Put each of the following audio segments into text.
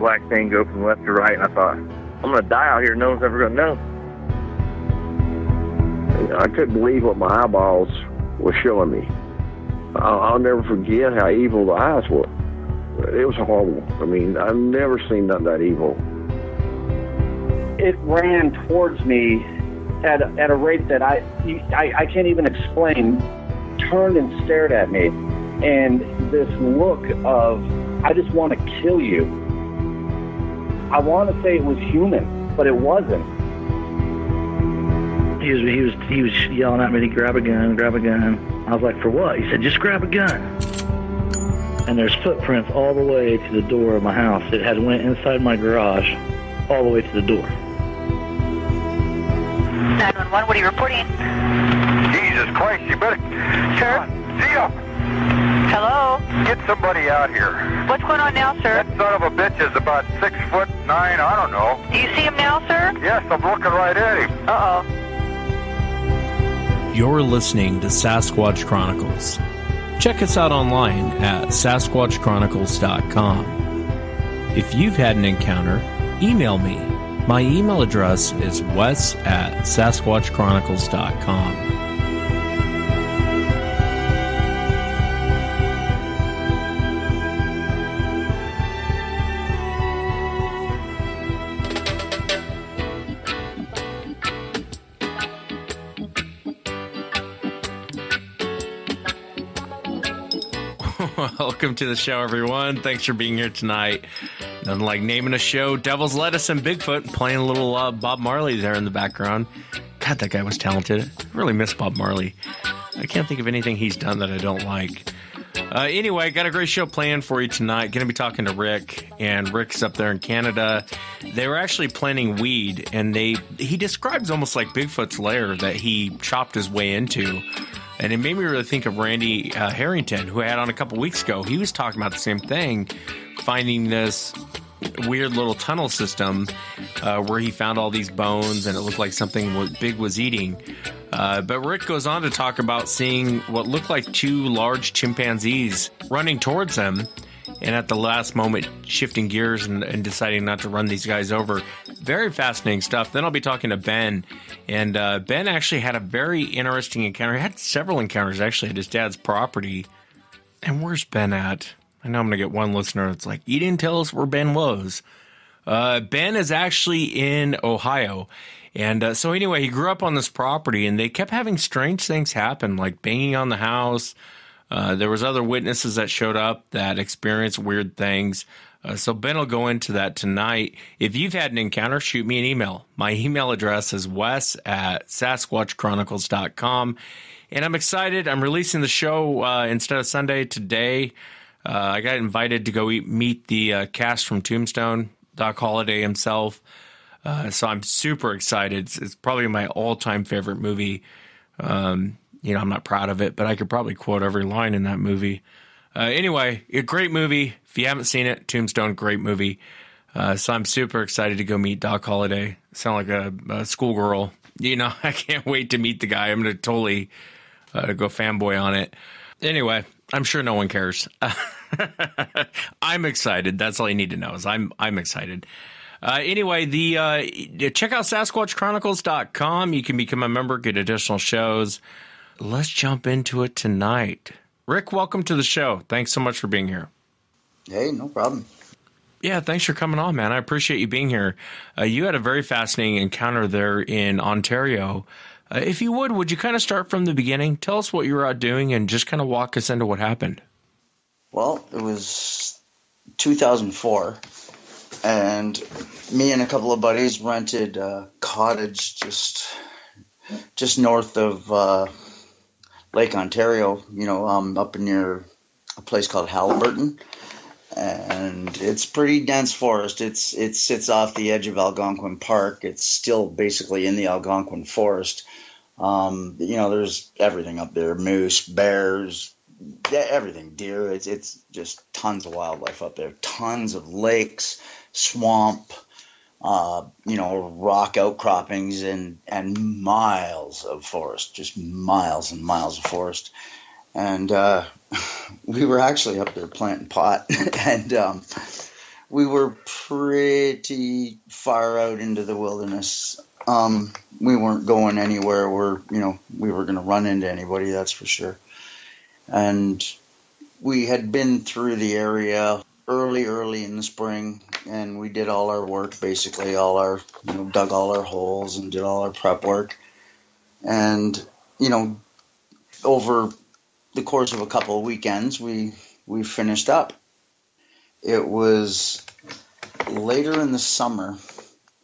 black thing go from left to right, and I thought, I'm gonna die out here. No one's ever gonna know. I couldn't believe what my eyeballs were showing me. I'll, I'll never forget how evil the eyes were. It was horrible. I mean, I've never seen nothing that evil. It ran towards me at, at a rate that I, I, I can't even explain, turned and stared at me. And this look of, I just want to kill you. I want to say it was human, but it wasn't. He was, he was, he was yelling at me to grab a gun, grab a gun. I was like, for what? He said, just grab a gun. And there's footprints all the way to the door of my house. It had went inside my garage, all the way to the door. 911, what are you reporting? Jesus Christ, you better. Sure. Zia, Hello? get somebody out here. What's going on now, sir? That son of a bitch is about six foot nine, I don't know. Do you see him now, sir? Yes, I'm looking right at him. Uh-oh. You're listening to Sasquatch Chronicles. Check us out online at sasquatchchronicles.com. If you've had an encounter, email me. My email address is wes at sasquatchchronicles.com. Welcome to the show, everyone. Thanks for being here tonight. Nothing like naming a show Devil's Lettuce and Bigfoot, playing a little uh, Bob Marley there in the background. God, that guy was talented. I really miss Bob Marley. I can't think of anything he's done that I don't like. Uh, anyway, got a great show planned for you tonight. Going to be talking to Rick, and Rick's up there in Canada. They were actually planting weed, and they he describes almost like Bigfoot's lair that he chopped his way into. And it made me really think of Randy uh, Harrington, who I had on a couple weeks ago. He was talking about the same thing, finding this weird little tunnel system uh, where he found all these bones and it looked like something was, big was eating. Uh, but Rick goes on to talk about seeing what looked like two large chimpanzees running towards them. And at the last moment, shifting gears and, and deciding not to run these guys over. Very fascinating stuff. Then I'll be talking to Ben. And uh, Ben actually had a very interesting encounter. He had several encounters actually at his dad's property. And where's Ben at? I know I'm going to get one listener that's like, you didn't tell us where Ben was. Uh, ben is actually in Ohio. And uh, so, anyway, he grew up on this property and they kept having strange things happen, like banging on the house. Uh, there was other witnesses that showed up that experienced weird things. Uh, so Ben will go into that tonight. If you've had an encounter, shoot me an email. My email address is wes at sasquatchchronicles.com. And I'm excited. I'm releasing the show uh, instead of Sunday today. Uh, I got invited to go eat, meet the uh, cast from Tombstone, Doc Holliday himself. Uh, so I'm super excited. It's, it's probably my all-time favorite movie. Um, you know, I'm not proud of it, but I could probably quote every line in that movie. Uh, anyway, a great movie. If you haven't seen it, Tombstone, great movie. Uh, so I'm super excited to go meet Doc Holliday. Sound like a, a schoolgirl. You know, I can't wait to meet the guy. I'm going to totally uh, go fanboy on it. Anyway, I'm sure no one cares. I'm excited. That's all you need to know is I'm I'm excited. Uh, anyway, the uh, check out SasquatchChronicles.com. You can become a member, get additional shows. Let's jump into it tonight. Rick, welcome to the show. Thanks so much for being here. Hey, no problem. Yeah, thanks for coming on, man. I appreciate you being here. Uh, you had a very fascinating encounter there in Ontario. Uh, if you would, would you kind of start from the beginning? Tell us what you were out doing and just kind of walk us into what happened. Well, it was 2004, and me and a couple of buddies rented a cottage just just north of uh, Lake Ontario. You know, um, up near a place called Haliburton, and it's pretty dense forest. It's it sits off the edge of Algonquin Park. It's still basically in the Algonquin forest. Um, you know, there's everything up there: moose, bears, everything, deer. It's it's just tons of wildlife up there. Tons of lakes, swamp, uh, you know, rock outcroppings, and and miles of forest. Just miles and miles of forest. And uh, we were actually up there planting pot, and um, we were pretty far out into the wilderness. Um, we weren't going anywhere where you know we were going to run into anybody. That's for sure. And we had been through the area early, early in the spring, and we did all our work, basically all our, you know, dug all our holes and did all our prep work. And you know, over the course of a couple of weekends, we we finished up. It was later in the summer.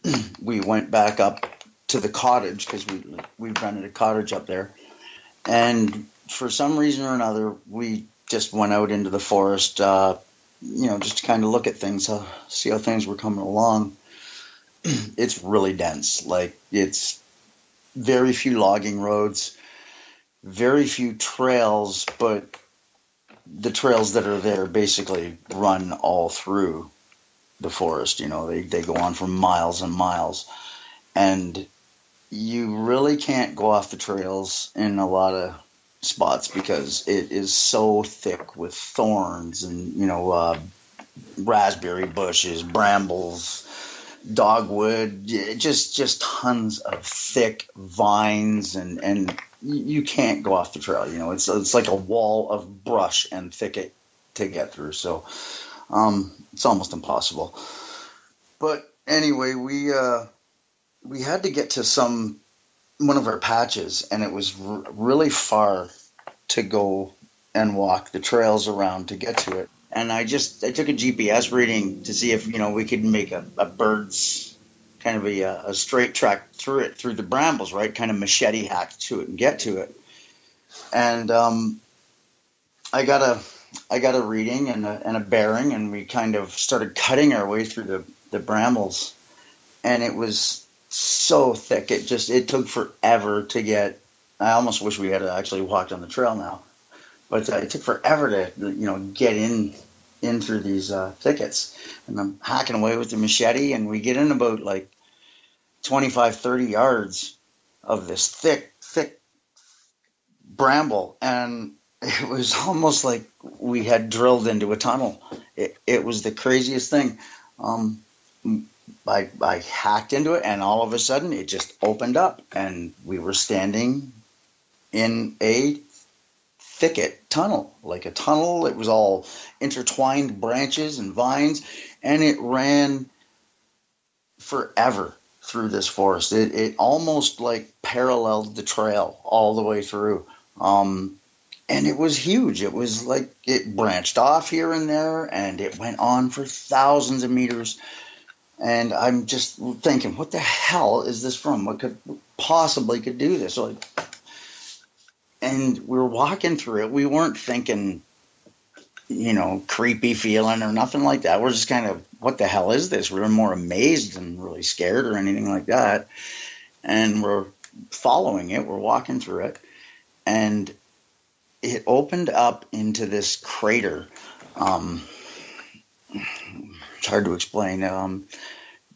we went back up to the cottage because we we rented a cottage up there, and for some reason or another, we just went out into the forest, uh, you know, just to kind of look at things, uh, see how things were coming along. it's really dense. Like it's very few logging roads, very few trails, but the trails that are there basically run all through the forest. You know, they, they go on for miles and miles. And you really can't go off the trails in a lot of spots because it is so thick with thorns and you know uh, raspberry bushes, brambles, dogwood, just just tons of thick vines and and you can't go off the trail. You know, it's it's like a wall of brush and thicket to get through. So um, it's almost impossible. But anyway, we uh, we had to get to some one of our patches, and it was r- really far to go and walk the trails around to get to it. And I just I took a GPS reading to see if you know we could make a, a bird's kind of a, a straight track through it through the brambles, right? Kind of machete hack to it and get to it. And um, I got a I got a reading and a, and a bearing, and we kind of started cutting our way through the, the brambles, and it was so thick. It just it took forever to get. I almost wish we had actually walked on the trail now, but uh, it took forever to you know get in in through these uh, thickets. And I'm hacking away with the machete, and we get in about like 25, 30 yards of this thick, thick bramble, and it was almost like we had drilled into a tunnel. It, it was the craziest thing. Um, I, I hacked into it, and all of a sudden it just opened up, and we were standing in a thicket tunnel, like a tunnel. It was all intertwined branches and vines, and it ran forever through this forest. It, it almost like paralleled the trail all the way through. Um, and it was huge. It was like it branched off here and there, and it went on for thousands of meters and I'm just thinking, what the hell is this from? What could possibly could do this? Like, and we were walking through it. We weren't thinking, you know, creepy feeling or nothing like that. We're just kind of, what the hell is this? We were more amazed than really scared or anything like that. And we're following it. We're walking through it, and it opened up into this crater. Um, it's hard to explain. Um,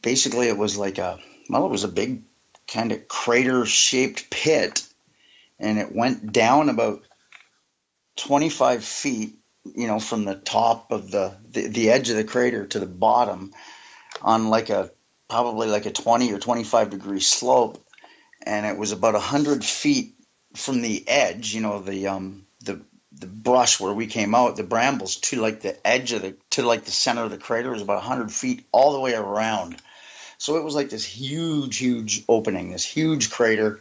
basically, it was like a well, it was a big kind of crater shaped pit, and it went down about 25 feet, you know, from the top of the, the the edge of the crater to the bottom, on like a probably like a 20 or 25 degree slope, and it was about 100 feet from the edge, you know, the um the the brush where we came out, the brambles to like the edge of the to like the center of the crater was about hundred feet all the way around. So it was like this huge, huge opening, this huge crater,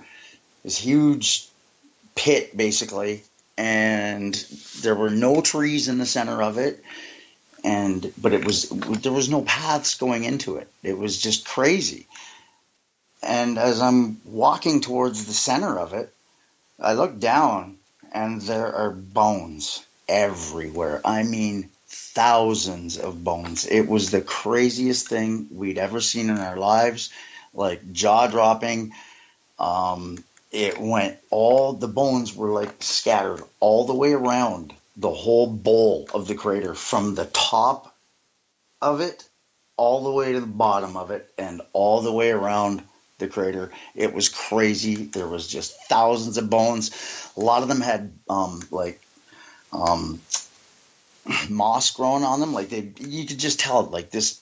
this huge pit basically, and there were no trees in the center of it, and but it was there was no paths going into it. It was just crazy. And as I'm walking towards the center of it, I look down and there are bones everywhere. I mean, thousands of bones. It was the craziest thing we'd ever seen in our lives, like jaw dropping. Um, it went all the bones were like scattered all the way around the whole bowl of the crater from the top of it all the way to the bottom of it and all the way around the crater. It was crazy. There was just thousands of bones. A lot of them had um, like um, moss growing on them. Like they, you could just tell like this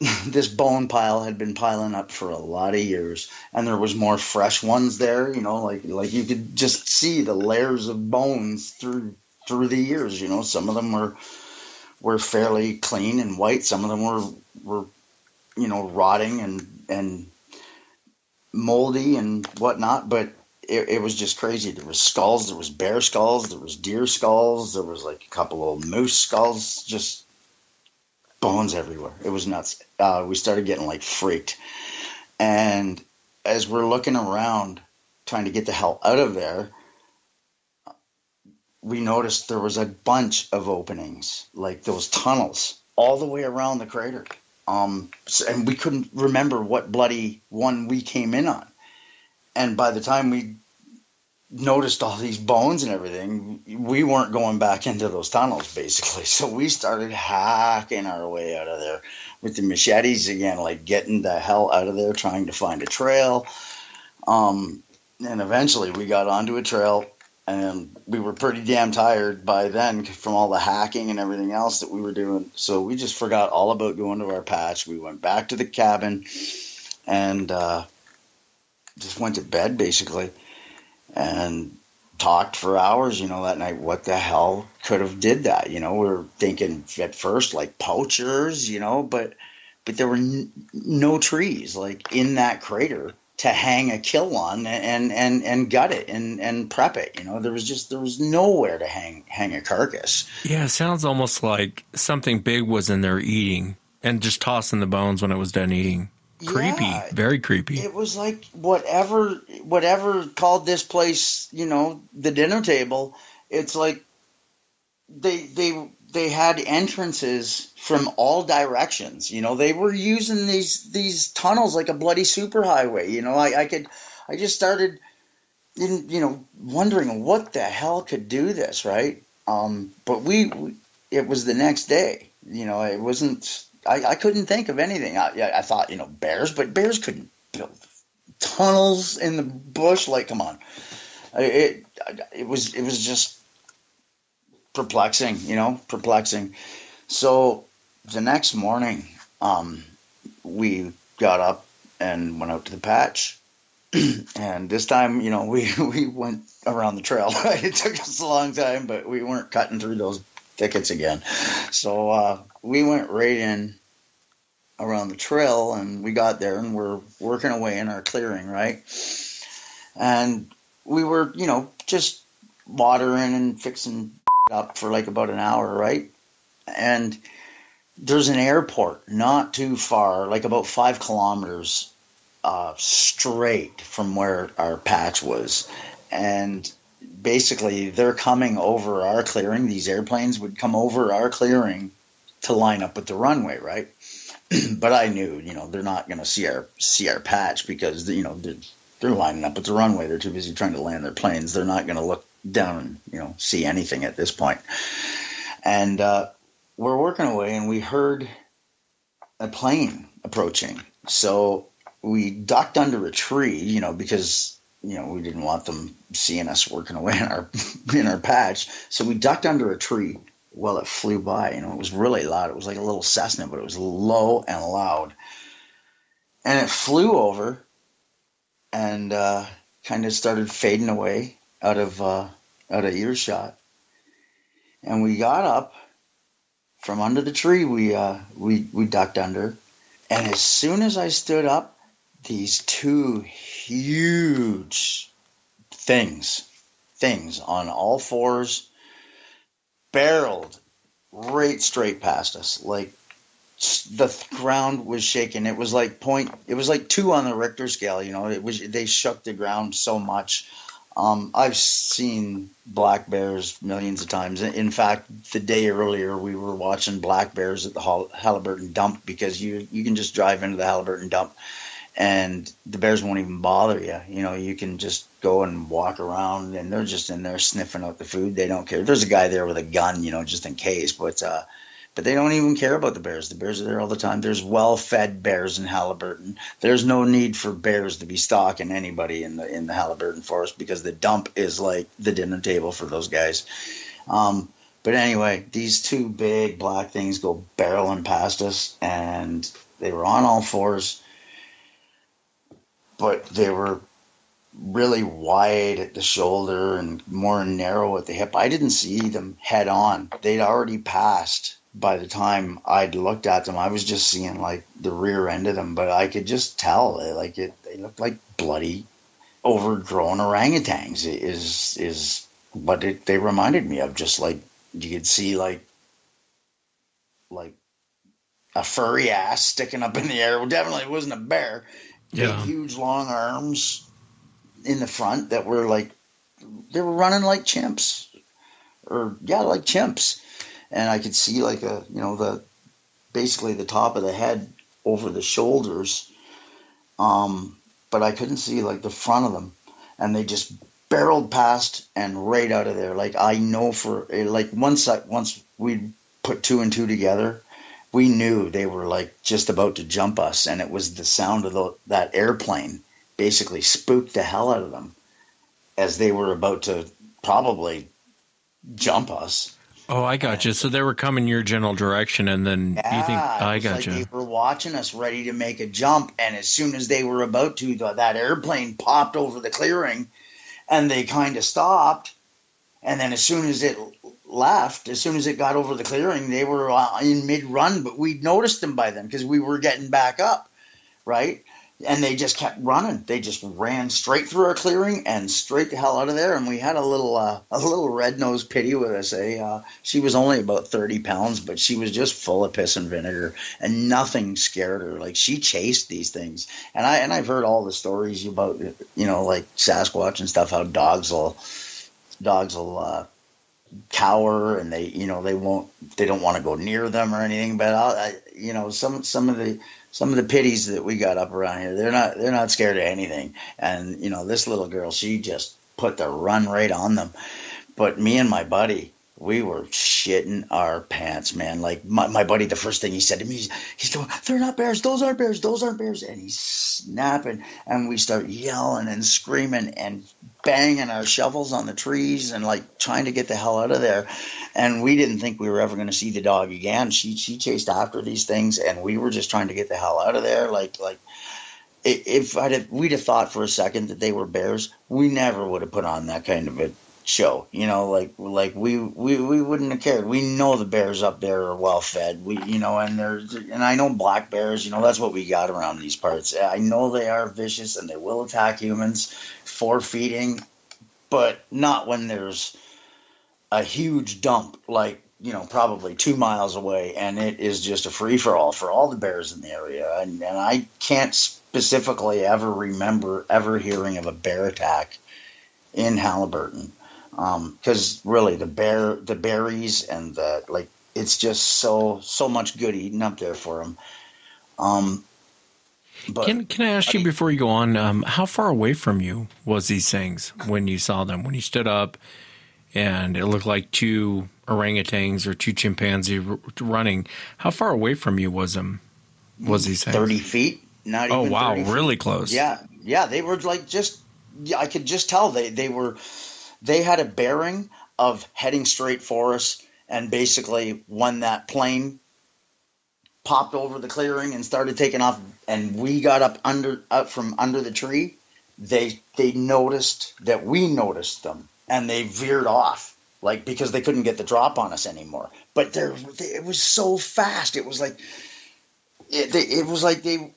this bone pile had been piling up for a lot of years, and there was more fresh ones there. You know, like like you could just see the layers of bones through through the years. You know, some of them were were fairly clean and white. Some of them were were you know rotting and and moldy and whatnot. But it, it was just crazy. There was skulls. There was bear skulls. There was deer skulls. There was like a couple of moose skulls. Just bones everywhere. It was nuts. Uh, we started getting like freaked. And as we're looking around, trying to get the hell out of there, we noticed there was a bunch of openings, like those tunnels, all the way around the crater. Um, and we couldn't remember what bloody one we came in on. And by the time we noticed all these bones and everything, we weren't going back into those tunnels basically. So we started hacking our way out of there with the machetes again, like getting the hell out of there, trying to find a trail. Um, and eventually we got onto a trail and we were pretty damn tired by then from all the hacking and everything else that we were doing. So we just forgot all about going to our patch. We went back to the cabin and uh, just went to bed basically and talked for hours, you know, that night. What the hell could have did that? You know, we were thinking at first like poachers, you know, but but there were n- no trees like in that crater to hang a kill on and and and gut it and and prep it. You know, there was just there was nowhere to hang hang a carcass. Yeah, it sounds almost like something big was in there eating and just tossing the bones when it was done eating. Creepy, Yeah. very creepy. It was like whatever whatever called this place, you know, the dinner table. It's like they they they had entrances from all directions. You know, they were using these these tunnels like a bloody superhighway. You know, I, I could I just started in, you know wondering what the hell could do this, right? Um, but we, we it was the next day. You know, it wasn't. I, I couldn't think of anything. I, I thought, you know, bears, but bears couldn't build tunnels in the bush. Like, come on, it it was it was just perplexing, you know, perplexing. So the next morning, um, we got up and went out to the patch. and this time, you know, we, we went around the trail. it took us a long time, but we weren't cutting through those thickets again. So uh, we went right in around the trail and we got there and we're working away in our clearing, right? And we were, you know, just watering and fixing up for like about an hour, right? And there's an airport not too far, like about five kilometers uh, straight from where our patch was. And basically, they're coming over our clearing. These airplanes would come over our clearing to line up with the runway, right? but I knew, you know, they're not going to see our see our patch because you know they're, they're lining up with the runway. They're too busy trying to land their planes. They're not going to look down and you know see anything at this point. And uh, we're working away, and we heard a plane approaching. So we ducked under a tree, you know, because you know we didn't want them seeing us working away in our in our patch. So we ducked under a tree while it flew by. You know, it was really loud. It was like a little Cessna, but it was low and loud. And it flew over and uh, kind of started fading away out of uh, out of earshot. And we got up from under the tree. We uh, we we ducked under, and as soon as I stood up, these two huge things, things on all fours, barreled right straight past us. Like the ground was shaking. It was like point. It was like two on the Richter scale. You know, it was. They shook the ground so much. Um, I've seen black bears millions of times. In fact, the day earlier we were watching black bears at the Hall- Haliburton dump because you you can just drive into the Haliburton dump and the bears won't even bother you. You know, you can just go and walk around and they're just in there sniffing out the food. They don't care. There's a guy there with a gun, you know, just in case, but uh but they don't even care about the bears. The bears are there all the time. There's well-fed bears in Haliburton. There's no need for bears to be stalking anybody in the in the Haliburton forest because the dump is like the dinner table for those guys. Um, But anyway, these two big black things go barreling past us, and they were on all fours, but they were really wide at the shoulder and more narrow at the hip. I didn't see them head on. They'd already passed by the time I'd looked at them. I was just seeing like the rear end of them, but I could just tell like it. They looked like bloody, overgrown orangutans. Is is what it, they reminded me of. Just like you could see like like a furry ass sticking up in the air. Well, definitely it wasn't a bear. Yeah. Big, huge, long arms in the front that were like they were running like chimps, or yeah, like chimps. And I could see like a you know the basically the top of the head over the shoulders, um, but I couldn't see like the front of them, and they just barreled past and right out of there. Like I know for like once I once we put two and two together, we knew they were like just about to jump us, and it was the sound of the, that airplane basically spooked the hell out of them as they were about to probably jump us. Oh, I got you. So they were coming your general direction, and then you think Yeah, it I got like you. They were watching us, ready to make a jump, and as soon as they were about to, the, that airplane popped over the clearing, and they kind of stopped. And then as soon as it left, as soon as it got over the clearing, they were uh, in mid run, but we noticed them by then because we were getting back up, right? And they just kept running. They just ran straight through our clearing and straight the hell out of there. And we had a little uh, a little red nosed pity with us. Eh? Uh, she was only about thirty pounds, but she was just full of piss and vinegar, and nothing scared her. Like she chased these things. And I and I've heard all the stories about you know like Sasquatch and stuff. How dogs will dogs will uh, cower and they you know they won't they don't want to go near them or anything. But I, I you know some some of the some of the pities that we got up around here they're not they're not scared of anything. And you know this little girl she just put the run right on them. But me and my buddy we were shitting our pants, man. Like my, my buddy, the first thing he said to me, he's, he's going, "They're not bears. Those aren't bears. Those aren't bears." And he's snapping, and we start yelling and screaming and banging our shovels on the trees and like trying to get the hell out of there. And we didn't think we were ever going to see the dog again. She she chased after these things, and we were just trying to get the hell out of there. Like like if I'd have, we'd have thought for a second that they were bears, we never would have put on that kind of a show. You know, like like we we, we wouldn't have cared. We know the bears up there are well fed. We you know, and there's and I know black bears. You know, that's what we got around these parts. I know they are vicious and they will attack humans for feeding, but not when there's a huge dump like you know probably two miles away and it is just a free for all for all the bears in the area and, and i can't specifically ever remember ever hearing of a bear attack in haliburton because really the bear the berries and the like it's just so so much good eating up there for them um but Can Can I ask you before you go on? Um, how far away from you was these things when you saw them? When you stood up, and it looked like two orangutans or two chimpanzee r- running. How far away from you was them? Was these things? 30 feet not even Oh wow, 30 feet. really close. Yeah, yeah, they were like just. Yeah, I could just tell they they were, they had a bearing of heading straight for us, and basically when that plane popped over the clearing and started taking off, and we got up under up from under the tree, they they noticed that we noticed them, and they veered off like because they couldn't get the drop on us anymore. But there, it was so fast. It was like it, they, it was like they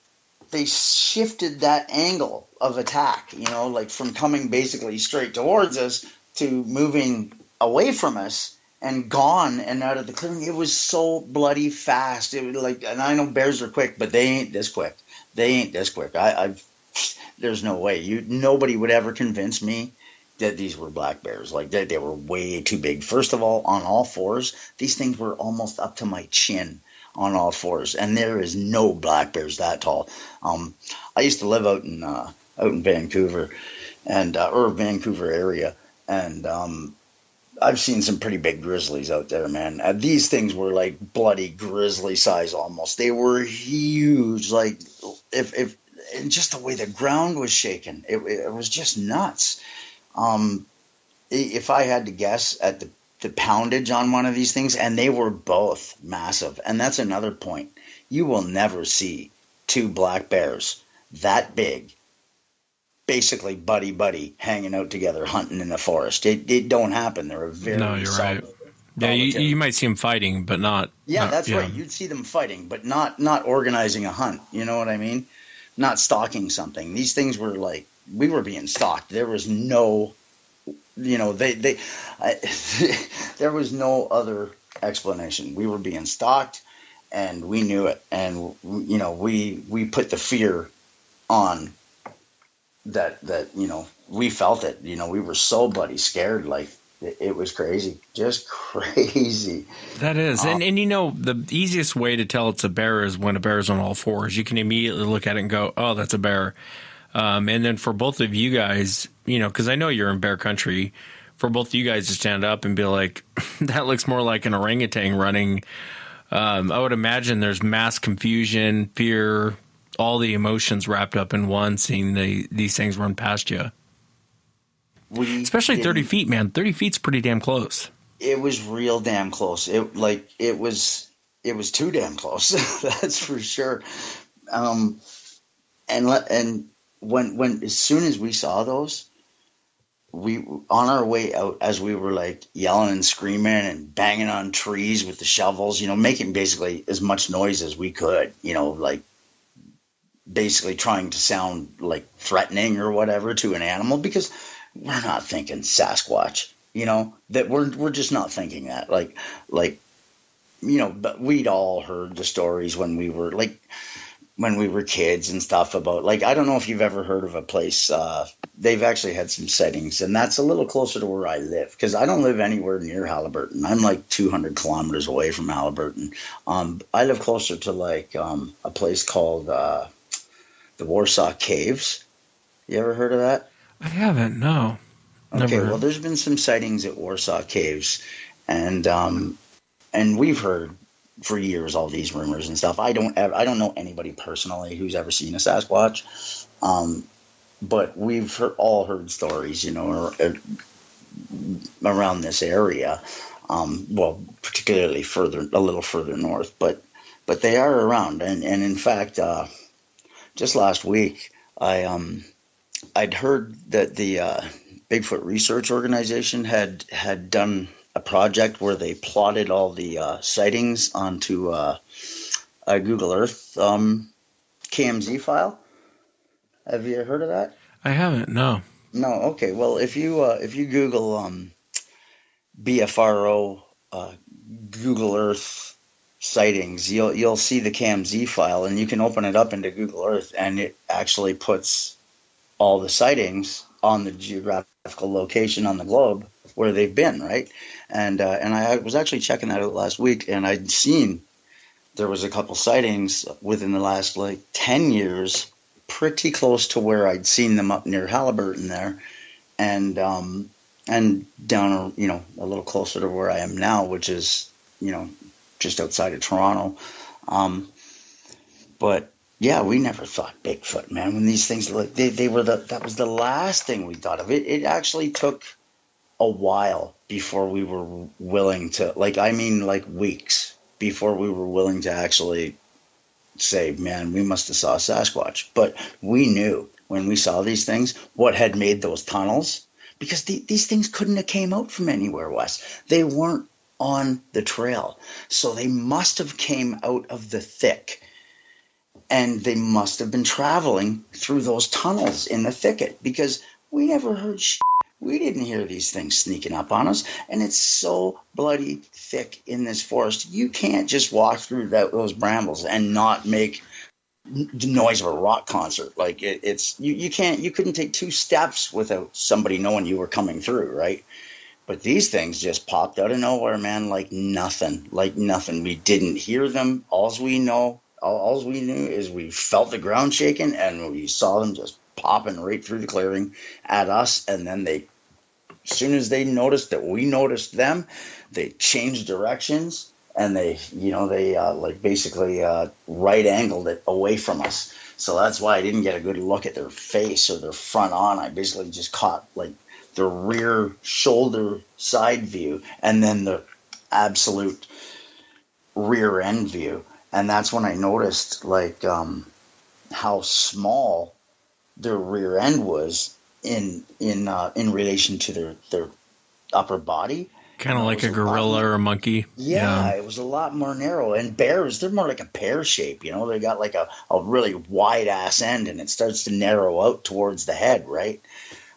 they shifted that angle of attack, you know, like from coming basically straight towards us to moving away from us and gone and out of the clearing. It was so bloody fast. It was like, and I know bears are quick, but they ain't this quick. They ain't this quick. I, I've there's no way you nobody would ever convince me that these were black bears. Like they, they were way too big. First of all, on all fours, these things were almost up to my chin on all fours, and there is no black bears that tall. Um, I used to live out in uh, out in Vancouver, and uh, or Vancouver area, and um, I've seen some pretty big grizzlies out there, man. Uh, these things were like bloody grizzly size almost. They were huge. Like if if and just the way the ground was shaking, it, it was just nuts. Um, if I had to guess at the the poundage on one of these things, and they were both massive. And that's another point. You will never see two black bears that big, basically buddy buddy, hanging out together hunting in the forest. It, it don't happen. They're a very No, you're solid- right. Yeah, you, you might see them fighting, but not. yeah, not- that's right. You'd see them fighting, but not not organizing a hunt. You know what I mean? Not stalking something. These things were like we were being stalked. There was no, you know, they they, I, there was no other explanation. We were being stalked, and we knew it. And you know, we we put the fear on that that you know we felt it. You know, we were so bloody scared. Like it, was crazy, just crazy. That is, and and you know the easiest way to tell it's a bear is when a bear is on all fours. You can immediately look at it and go, "Oh, that's a bear." Um, and then for both of you guys, you know, because I know you're in bear country, for both of you guys to stand up and be like, "That looks more like an orangutan running." Um, I would imagine there's mass confusion, fear, all the emotions wrapped up in one. Seeing the, these things run past you, We especially thirty feet, man. Thirty feet's pretty damn close. It was real damn close. It like it was it was too damn close. That's for sure. Um, and let and when when as soon as we saw those, we on our way out as we were like yelling and screaming and banging on trees with the shovels, you know, making basically as much noise as we could, you know, like basically trying to sound like threatening or whatever to an animal because we're not thinking Sasquatch, you know, that we're we're just not thinking that. Like like you know, but we'd all heard the stories when we were like when we were kids and stuff about like I don't know if you've ever heard of a place uh they've actually had some sightings and that's a little closer to where I live because I don't live anywhere near Haliburton. I'm like 200 kilometers away from Haliburton. Um I live closer to like um a place called uh the Warsaw Caves. You ever heard of that? I haven't. No. Okay, Never. well, there's been some sightings at Warsaw Caves, and um, and we've heard for years all these rumors and stuff. I don't ever, I don't know anybody personally who's ever seen a Sasquatch, um, but we've heard, all heard stories, you know, or, or around this area. Um, well, particularly further, a little further north, but but they are around, and and in fact, uh, just last week, I um, I'd heard that the uh, Bigfoot Research Organization had had done a project where they plotted all the uh, sightings onto uh, a Google Earth um, KMZ file. Have you heard of that? I haven't. No. No. Okay. Well, if you uh, if you Google um, BFRO uh, Google Earth sightings, you'll you'll see the KMZ file, and you can open it up into Google Earth, and it actually puts all the sightings on the geographical location on the globe where they've been, right? And uh, and I was actually checking that out last week, and I'd seen there was a couple sightings within the last like ten years, pretty close to where I'd seen them up near Haliburton there, and um, and down you know a little closer to where I am now, which is you know just outside of Toronto. Um, but yeah, we never thought Bigfoot, man. When these things they, they were the that was the last thing we thought of. It it actually took a while before we were willing to like I mean like weeks before we were willing to actually say, man, we must have saw Sasquatch. But we knew when we saw these things what had made those tunnels because the, these things couldn't have came out from anywhere, Wes. They weren't on the trail, so they must have came out of the thick. And they must have been traveling through those tunnels in the thicket because we never heard we didn't hear these things sneaking up on us. And it's so bloody thick in this forest. You can't just walk through that, those brambles and not make the noise of a rock concert. Like it, it's you, you can't you couldn't take two steps without somebody knowing you were coming through right but these things just popped out of nowhere, man, like nothing, like nothing. We didn't hear them. Alls we know, all alls we knew is we felt the ground shaking and we saw them just popping right through the clearing at us. And then they, as soon as they noticed that we noticed them, they changed directions and they, you know, they uh, like basically uh, right angled it away from us. So that's why I didn't get a good look at their face or their front on. I basically just caught like the rear shoulder side view and then the absolute rear end view. And that's when I noticed like um, how small their rear end was in in uh, in relation to their their upper body. Kind of like a was a gorilla more- or a monkey. Yeah, it was a lot more narrow. And bears, they're more like a pear shape, you know. They got like a, a really wide ass end, and it starts to narrow out towards the head, right?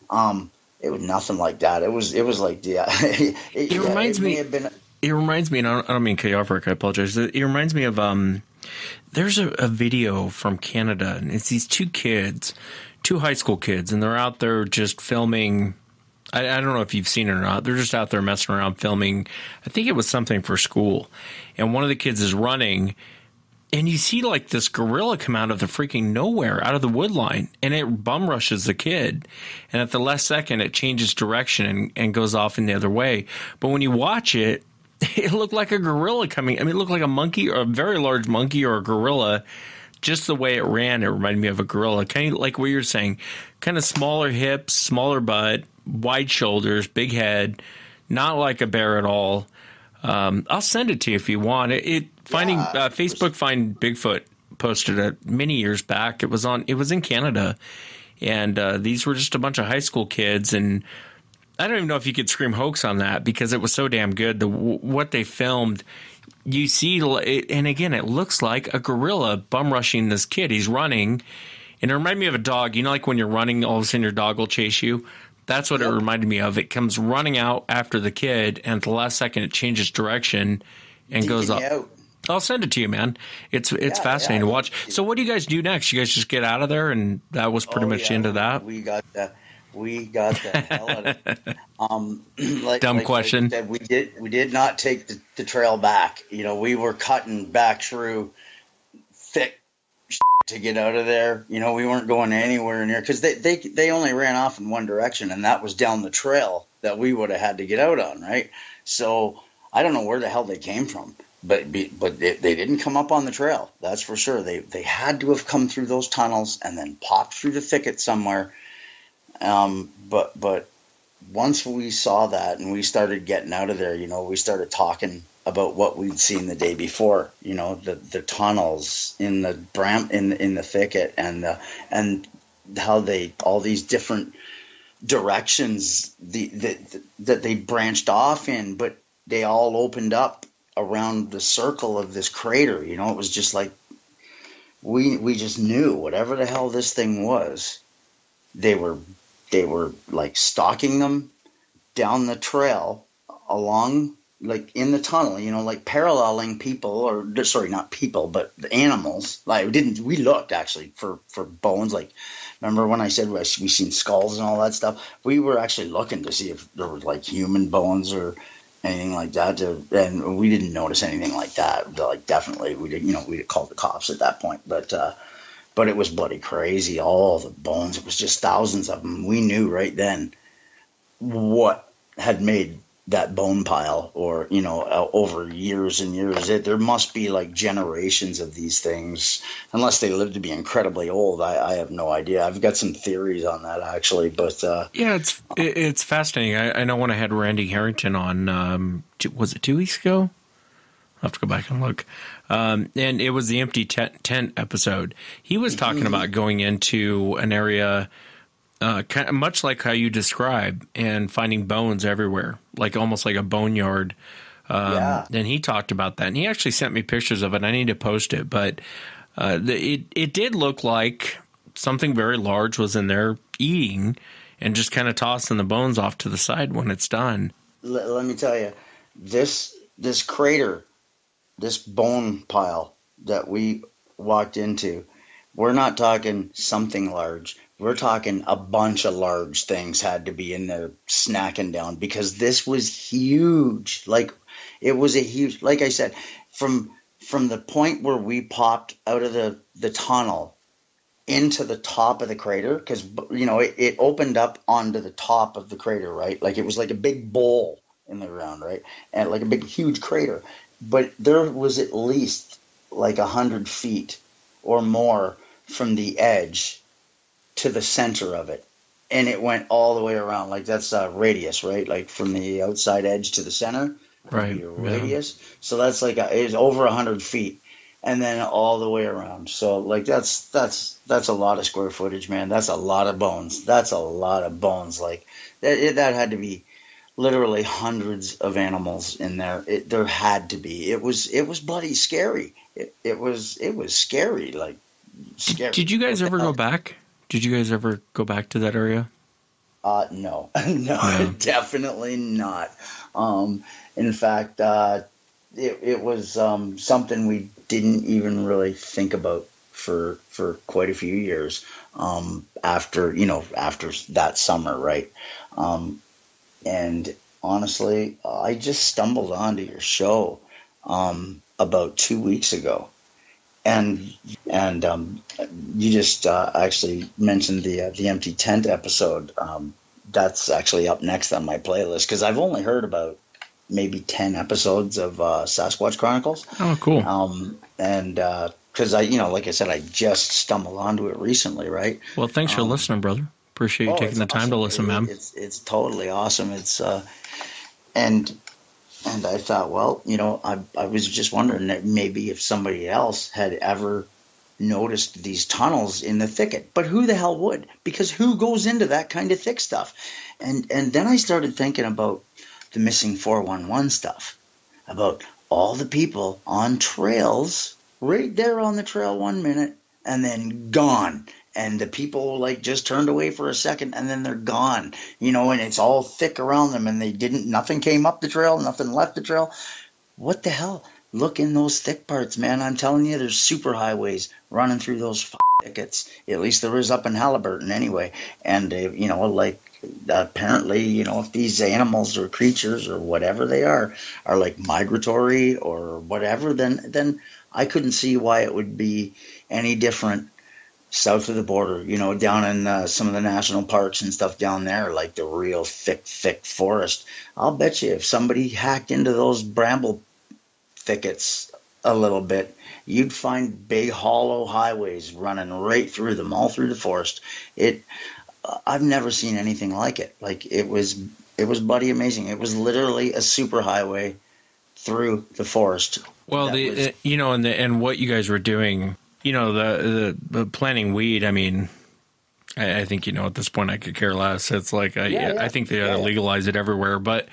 Um, it was nothing like that. It was it was like yeah. it, It yeah, reminds may me- been It reminds me, and I don't, I don't mean to cut you off, Rick. I apologize. It, it reminds me of um, there's a, a video from Canada, and it's these two kids, two high school kids, and they're out there just filming. I, I don't know if you've seen it or not. They're just out there messing around filming. I think it was something for school, and one of the kids is running, and you see like this gorilla come out of the freaking nowhere, out of the wood line, and it bum rushes the kid. And at the last second, it changes direction and, and goes off in the other way. But when you watch it, it looked like a gorilla coming. I mean, it looked like a monkey or a very large monkey or a gorilla. Just the way it ran, it reminded me of a gorilla. Kind of like what you're saying, kind of smaller hips, smaller butt, wide shoulders, big head, not like a bear at all. Um, I'll send it to you if you want. It, it finding Yeah, uh, Facebook find Bigfoot posted it many years back. It was on. It was in Canada, and uh, these were just a bunch of high school kids. And I don't even know if you could scream hoax on that because it was so damn good. The what they filmed. You see, and again, it looks like a gorilla bum rushing this kid. He's running, and it reminded me of a dog. You know, like when you're running, all of a sudden your dog will chase you. That's what it reminded me of. It comes running out after the kid, and at the last second, it changes direction and goes up. out. I'll send it to you, man. It's it's Yeah, fascinating yeah. to watch. So, what do you guys do next? You guys just get out of there, and that was pretty Oh, much yeah, the end of that. We got the we got the hell out of it. Um, like, Dumb like- question. Like said, we did we did not take the, the trail back. You know, we were cutting back through thick to get out of there. You know, we weren't going anywhere near because they, they they only ran off in one direction, and that was down the trail that we would have had to get out on, right? So I don't know where the hell they came from, but but they, they didn't come up on the trail. That's for sure. They they had to have come through those tunnels and then popped through the thicket somewhere. Um, but but once we saw that and we started getting out of there, you know, we started talking about what we'd seen the day before. You know, the the tunnels in the bram in in the thicket and the and how they all these different directions the, the, that they branched off in, but they all opened up around the circle of this crater. You know, it was just like we we just knew whatever the hell this thing was, they were they were like stalking them down the trail along like in the tunnel you know like paralleling people or sorry not people but the animals like we didn't we looked actually for for bones like remember when i said we seen skulls and all that stuff we were actually looking to see if there were like human bones or anything like that to, and we didn't notice anything like that. Like definitely we did you know we called the cops at that point but uh but it was bloody crazy all the bones it was just thousands of them we knew right then what had made that bone pile or you know uh, over years and years it, there must be like generations of these things unless they live to be incredibly old I, I have no idea i've got some theories on that actually but uh Yeah, it's it, it's fascinating. I, I know when I had Randy Harrington on, um, two- was it two weeks ago? I'll have to go back and look. Um, and it was the empty tent, tent episode. He was talking about going into an area, uh, kind of much like how you describe, and finding bones everywhere, like almost like a boneyard. Um, Yeah. And he talked about that, and he actually sent me pictures of it. I need to post it, but uh, the, it it did look like something very large was in there eating and just kind of tossing the bones off to the side when it's done. let, let me tell you this this crater this bone pile that we walked into we're not talking something large we're talking a bunch of large things had to be in there snacking down because this was huge. Like it was a huge like i said from from the point where we popped out of the the tunnel into the top of the crater because you know it, it opened up onto the top of the crater right? Like it was like a big bowl in the ground right? And like a big huge crater. But there was at least like a hundred feet or more from the edge to the center of it and it went all the way around. Like that's a radius, right? Like from the outside edge to the center, Right. your yeah. radius. So that's like a, it's over a hundred feet, and then all the way around. So like that's that's that's a lot of square footage, man. That's a lot of bones. That's a lot of bones. Like that it, that had to be literally hundreds of animals in there. It, there had to be. It was it was bloody scary. It, it was it was scary. Like scary. Did you guys ever go back? Did you guys ever go back to that area? Uh, no, no, Yeah. definitely not. Um, in fact, uh, it, it was um, something we didn't even really think about for for quite a few years um, after you know after that summer, right? Um, and honestly, I just stumbled onto your show um, about two weeks ago, and and um, you just uh, actually mentioned the uh, the empty tent episode. Um, that's actually up next on my playlist because I've only heard about maybe ten episodes of uh, Sasquatch Chronicles, Oh, cool. um, and because I, you know, like I said, I just stumbled onto it recently, right? Well, thanks for um, listening, brother. Appreciate you Oh, taking the time to listen, It- man. It's it's totally awesome. It's uh, and and I thought, well, you know, I I was just wondering that maybe if somebody else had ever noticed these tunnels in the thicket, but who the hell would? Because who goes into that kind of thick stuff? And and then I started thinking about the missing four one one stuff, about all the people on trails right there on the trail one minute and then gone and the people like just turned away for a second and then they're gone you know and it's all thick around them and they didn't nothing came up the trail nothing left the trail. What the hell? Look in those thick parts man. I'm telling you there's super highways running through those f- thickets. At least there is up in haliburton anyway. And uh, you know like apparently you know if these animals or creatures or whatever they are are like migratory or whatever then then i couldn't see why it would be any different south of the border, you know, down in uh, some of the national parks and stuff down there, like the real thick, thick forest. I'll bet you if somebody hacked into those bramble thickets a little bit, you'd find big hollow highways running right through them, all through the forest. It, I've never seen anything like it. Like it was, it was bloody amazing. It was literally a super highway through the forest. Well, the was- uh, you know, and the and what you guys were doing, you know, the the, the planting weed. I mean, I, I think you know at this point I could care less. It's like I Yeah, yeah. I think they ought to legalize it everywhere, but.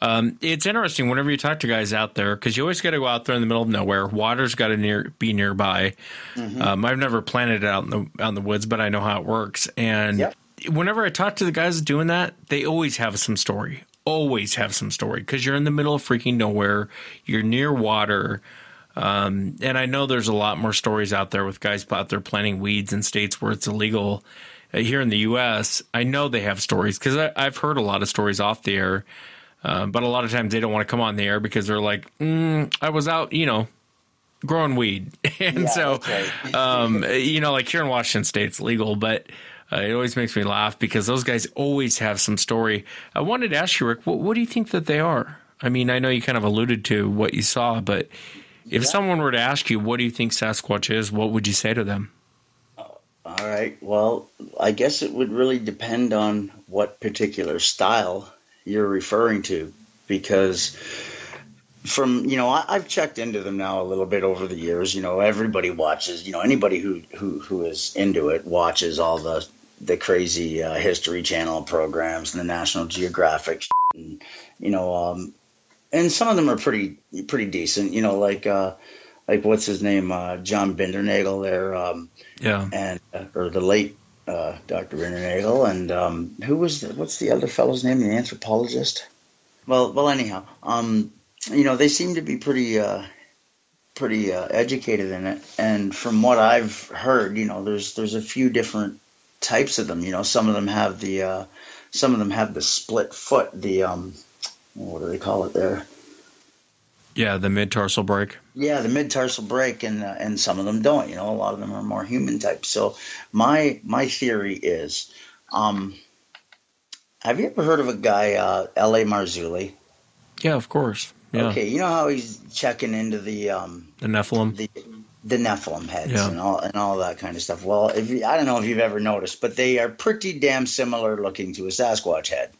Um, it's interesting whenever you talk to guys out there because you always got to go out there in the middle of nowhere. Water's got to near be nearby. Mm-hmm. Um, I've never planted it out in the out in the woods, but I know how it works. And Yep. whenever I talk to the guys doing that, they always have some story. Always have some story because you're in the middle of freaking nowhere. You're near water. Um, and I know there's a lot more stories out there with guys out there planting weeds in states where it's illegal. Uh, here in the U.S., I know they have stories because I've heard a lot of stories off the air. Uh, but a lot of times they don't want to come on the air because they're like, mm, I was out, you know, growing weed. and Yeah, so, right. um, you know, like here in Washington State, it's legal, but uh, it always makes me laugh because those guys always have some story. I wanted to ask you, Rick, what, what do you think that they are? I mean, I know you kind of alluded to what you saw, but if someone were to ask you, what do you think Sasquatch is, what would you say to them? All right. Well, I guess it would really depend on what particular style you're referring to, because from you know I, I've checked into them now a little bit over the years. You know, everybody watches. You know, anybody who who who is into it watches all the the crazy uh, History Channel programs and the National Geographic, and you know, um, and some of them are pretty pretty decent. You know, like uh, like what's his name, uh, John Bindernagel there. Um, Yeah. and uh, or the late uh, Dr. Nagel, and um, who was the, what's the other fellow's name? The anthropologist. Well, well, anyhow, um, you know, they seem to be pretty uh, pretty uh, educated in it, and from what I've heard, you know, there's there's a few different types of them. You know, some of them have the uh, some of them have the split foot, the um, what do they call it there? Yeah, the mid tarsal break. Yeah, the mid tarsal break, and uh, and some of them don't. You know, a lot of them are more human type. So my my theory is, um, have you ever heard of a guy, uh, L.A. Marzulli? Yeah, of course. Yeah. Okay, you know how he's checking into the um, The Nephilim. the the Nephilim heads Yeah. and all and all that kind of stuff. Well, if you, I don't know if you've ever noticed, but they are pretty damn similar looking to a Sasquatch head.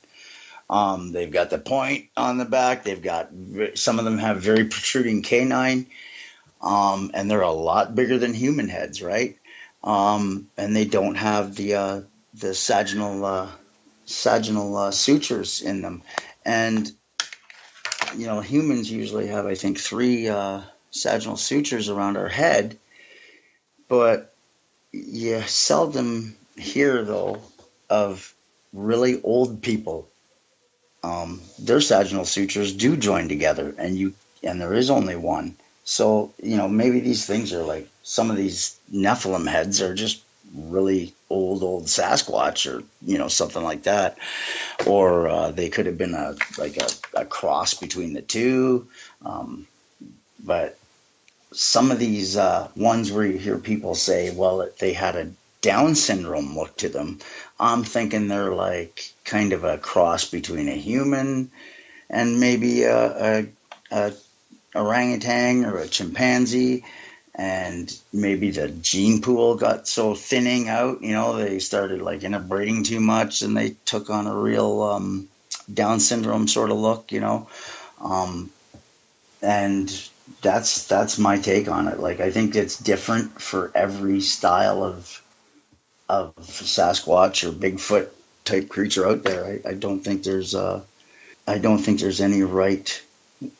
Um, they've got the point on the back. They've got some of them have very protruding canine, um, and they're a lot bigger than human heads, right? Um, and they don't have the uh, the sagittal uh, sagittal uh, sutures in them, and you know humans usually have I think three uh, sagittal sutures around our head, but you seldom hear though of really old people. Um, their sagittal sutures do join together, and you and there is only one. So you know maybe these things are like some of these Nephilim heads are just really old old Sasquatch or you know something like that, or uh, they could have been a like a, a cross between the two. Um, but some of these uh, ones where you hear people say, well, they had a Down syndrome look to them, I'm thinking they're like kind of a cross between a human and maybe a, a, a orangutan or a chimpanzee. And maybe the gene pool got so thinning out, you know, they started like interbreeding too much and they took on a real um, Down syndrome sort of look, you know. Um, and that's that's my take on it. Like I think it's different for every style of of Sasquatch or Bigfoot type creature out there. I, I don't think there's uh I don't think there's any right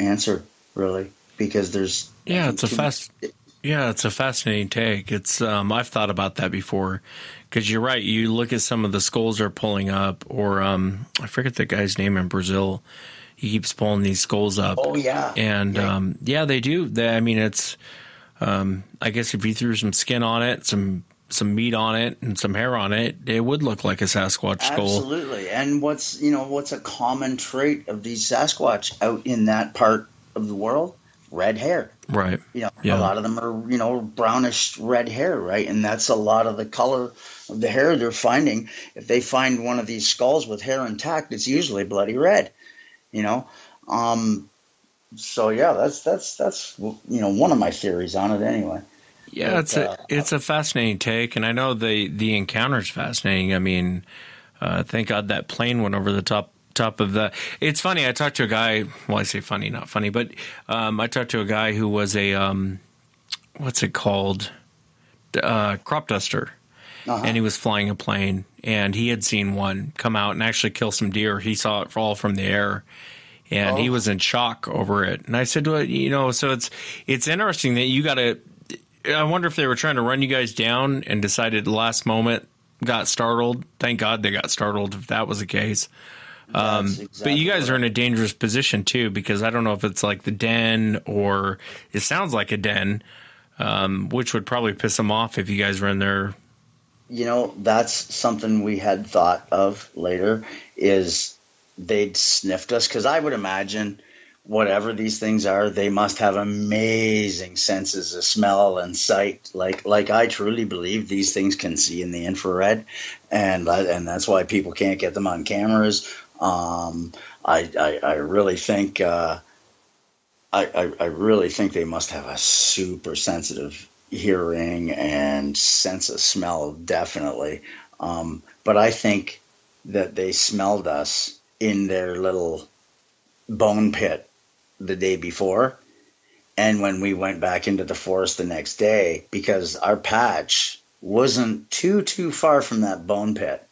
answer really because there's Yeah, it's a fast. Yeah, it's a fascinating take. It's um, I've thought about that before because you're right. You look at some of the skulls are pulling up, or um, I forget the guy's name in Brazil. He keeps pulling these skulls up. Oh yeah. and Yeah. um, yeah, they do. They, I mean, it's. Um, I guess if you threw some skin on it, some some meat on it, and some hair on it, it would look like a Sasquatch skull. Absolutely. And what's you know what's a common trait of these Sasquatch out in that part of the world? Red hair. Right. You know, Yeah. a lot of them are, you know, brownish red hair, right? And that's a lot of the color of the hair they're finding. If they find one of these skulls with hair intact, it's usually bloody red, you know? Um, so yeah, that's, that's, that's, you know, one of my theories on it anyway. Yeah, But, it's a uh, it's a fascinating take, and I know the the encounter's fascinating. I mean, uh, thank God that plane went over the top top of the. It's funny. I talked to a guy. Well, I say funny, not funny, but um, I talked to a guy who was a um, what's it called, uh, crop duster, Uh-huh. and he was flying a plane, and he had seen one come out and actually kill some deer. He saw it fall from the air. And he Oh. was in shock over it, and I said, "Well, you know, so it's it's interesting that you got to I wonder if they were trying to run you guys down and decided last moment got startled. Thank God they got startled if that was the case. Um, That's but you guys what are in a dangerous position too because I don't know if it's like the den or it sounds like a den, um, which would probably piss them off if you guys were in there. you know that's something we had thought of later is they'd sniffed us because i would imagine whatever these things are they must have amazing senses of smell and sight like like i truly believe these things can see in the infrared and and that's why people can't get them on cameras um, I, I i really think uh, I, I, I really think they must have a super sensitive hearing and sense of smell, definitely. Um, but I think that they smelled us in their little bone pit the day before. And when we went back into the forest the next day, because our patch wasn't too, too far from that bone pit,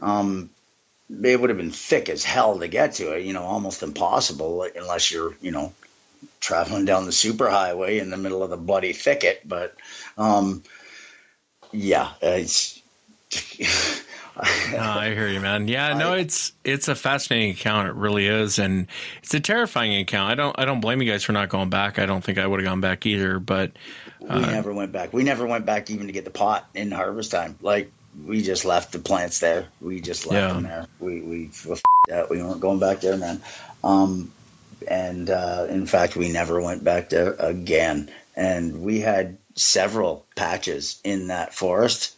um, it would have been thick as hell to get to it, you know, almost impossible unless you're, you know, traveling down the superhighway in the middle of the bloody thicket. But um, yeah, it's. No, I hear you, man. Yeah, no, it's it's a fascinating account. It really is, and it's a terrifying account. I don't I don't blame you guys for not going back. I don't think I would have gone back either. But we Uh, never went back. We never went back even to get the pot in harvest time. Like we just left the plants there. We just left Yeah. them there. We we. We weren't going back there, man. Um, and uh, in fact, we never went back there again. And we had several patches in that forest,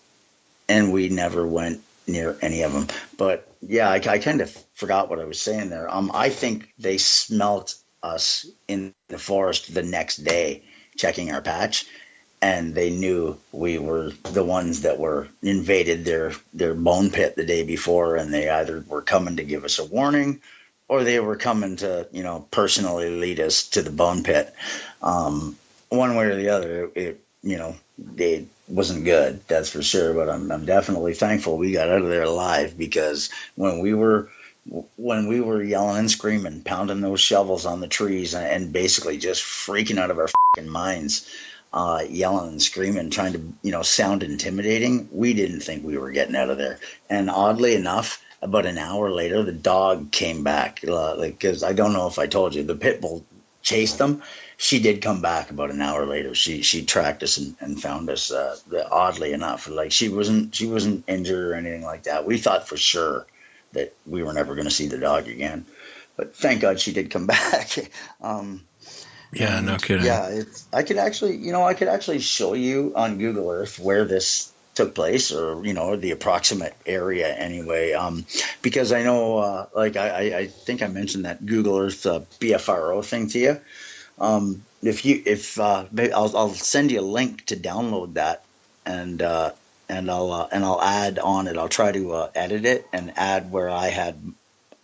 and we never went near any of them. But yeah, I, I kind of forgot what I was saying there. Um, I think they smelt us in the forest the next day, checking our patch, and they knew we were the ones that were invaded their their bone pit the day before, and they either were coming to give us a warning, or they were coming to you know personally lead us to the bone pit. Um, one way or the other, it, you know it wasn't good, that's for sure. But I'm I'm definitely thankful we got out of there alive because when we were when we were yelling and screaming, pounding those shovels on the trees, and, and basically just freaking out of our minds, uh, yelling and screaming, trying to you know sound intimidating, we didn't think we were getting out of there. And oddly enough, about an hour later, the dog came back. Uh, like, because I don't know if I told you, the pit bull chased them. She did come back about an hour later. She she tracked us and, and found us. Uh, oddly enough, like she wasn't she wasn't injured or anything like that. We thought for sure that we were never going to see the dog again. But thank God she did come back. um, Yeah, no kidding. yeah, it's, I could actually, you know, I could actually show you on Google Earth where this took place, or you know, the approximate area anyway. Um, because I know, uh, like I, I- think I mentioned that Google Earth uh, BFRO thing to you. Um, if you, if uh, I'll, I'll send you a link to download that, and uh, and I'll uh, and I'll add on it. I'll try to uh, edit it and add where I had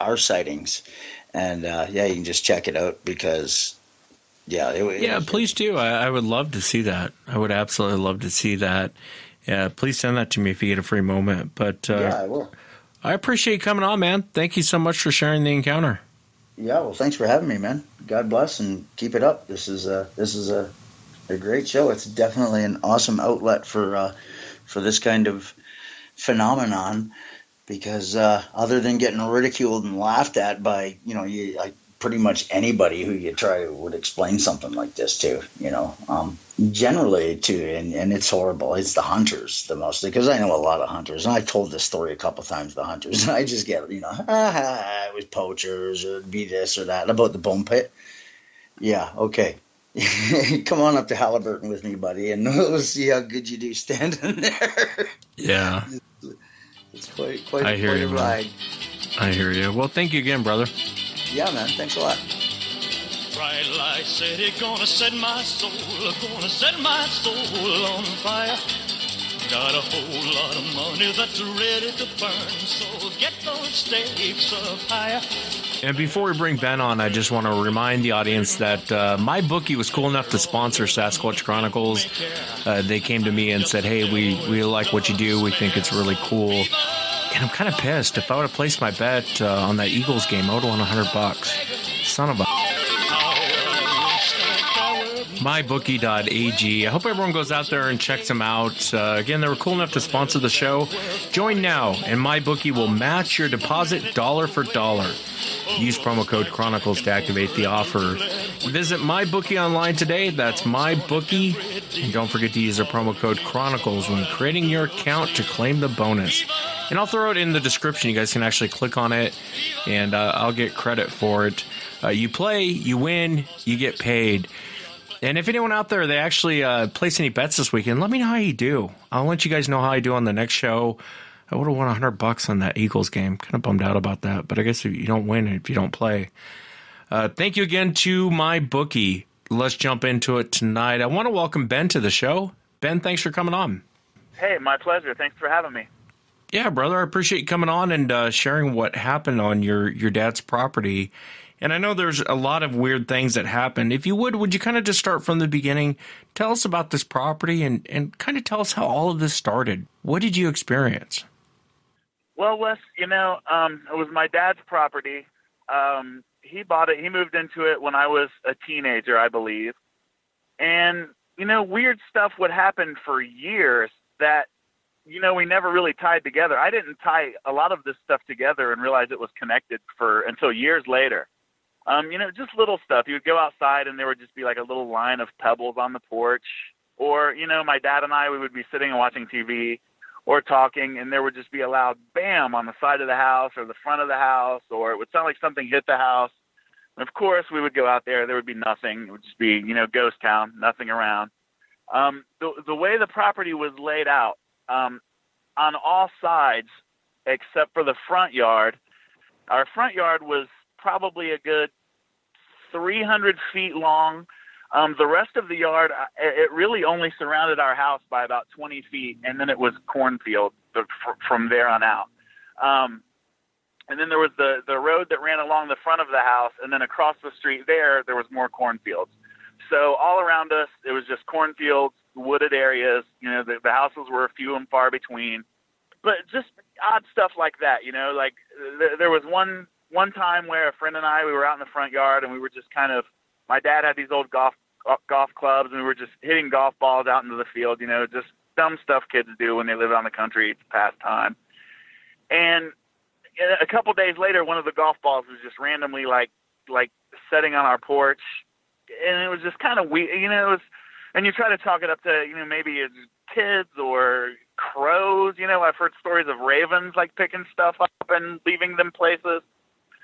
our sightings, and uh, yeah, you can just check it out because. Yeah, it, it Yeah, was- please do. I, I would love to see that. I would absolutely love to see that. Yeah, please send that to me if you get a free moment. But uh, yeah, I will. I appreciate you coming on, man. Thank you so much for sharing the encounter. Yeah, well, thanks for having me, man. God bless and keep it up. This is a this is a a great show. It's definitely an awesome outlet for uh, for this kind of phenomenon because uh, other than getting ridiculed and laughed at by you know you, I, pretty much anybody who you try would explain something like this to, you know, um, generally to and, and it's horrible. It's the hunters the most because I know a lot of hunters and I've told this story a couple times. The hunters and I just get you know ah, it was poachers or it'd be this or that about the bone pit. Yeah, okay. Come on up to Haliburton with me, buddy, and we'll see how good you do standing there. Yeah, It's quite quite, I hear quite you, a man. ride. I hear you. Well, thank you again, brother. Yeah, man. Thanks a lot. Bright light city gonna set my soul, gonna set my soul on fire. Got a whole lot of money that's ready to burn, so get those stakes up higher. And before we bring Ben on, I just want to remind the audience that uh, MyBookie was cool enough to sponsor Sasquatch Chronicles. Uh, they came to me and said, "Hey, we we like what you do. We think it's really cool." And I'm kind of pissed. If I would have placed my bet uh, on that Eagles game, I would have won 100 bucks. Son of a. MyBookie.ag. I hope everyone goes out there and checks them out. Uh, again, they were cool enough to sponsor the show. Join now, and MyBookie will match your deposit dollar for dollar. Use promo code Chronicles to activate the offer. Visit MyBookie online today. That's MyBookie. And don't forget to use the promo code Chronicles when creating your account to claim the bonus. And I'll throw it in the description. You guys can actually click on it, and uh, I'll get credit for it. Uh, you play, you win, you get paid. And if anyone out there they actually uh, place any bets this weekend, let me know how you do. I'll let you guys know how I do on the next show. I would have won hundred bucks on that Eagles game. Kind of bummed out about that, but I guess if you don't win, if you don't play. Uh, thank you again to MyBookie. Let's jump into it tonight. I want to welcome Ben to the show. Ben, thanks for coming on. Hey, my pleasure. Thanks for having me. Yeah, brother, I appreciate you coming on and uh, sharing what happened on your your dad's property. And I know there's a lot of weird things that happened. If you would, would you kind of just start from the beginning? Tell us about this property and and kind of tell us how all of this started. What did you experience? Well, Wes, you know, um, it was my dad's property. Um, he bought it. He moved into it when I was a teenager, I believe. And you know, weird stuff would happen for years that you know we never really tied together. I didn't tie a lot of this stuff together and realize it was connected for until years later. Um, you know, just little stuff. You would go outside and there would just be like a little line of pebbles on the porch. Or, you know, my dad and I, we would be sitting and watching TV or talking, and there would just be a loud bam on the side of the house or the front of the house, or it would sound like something hit the house. And of course, we would go out there. There would be nothing. It would just be, you know, ghost town, nothing around. Um, the, the way the property was laid out, um, on all sides except for the front yard, our front yard was probably a good 300 feet long Um, the rest of the yard, uh, it really only surrounded our house by about 20 feet, and then it was cornfield from there on out. Um, and then there was the the road that ran along the front of the house, and then across the street there, there was more cornfields. So all around us, it was just cornfields, wooded areas. You know, the, the houses were few and far between, but just odd stuff like that. You know, like th- there was one one time where a friend and I we were out in the front yard and we were just kind of. My dad had these old golf uh, golf clubs and we were just hitting golf balls out into the field. You know, just dumb stuff kids do when they live out in the country. It's pastime. And a couple days later, one of the golf balls was just randomly like like setting on our porch, and it was just kind of weird. You know, it was, and you try to talk it up to you know maybe it's kids or crows. You know, I've heard stories of ravens like picking stuff up and leaving them places.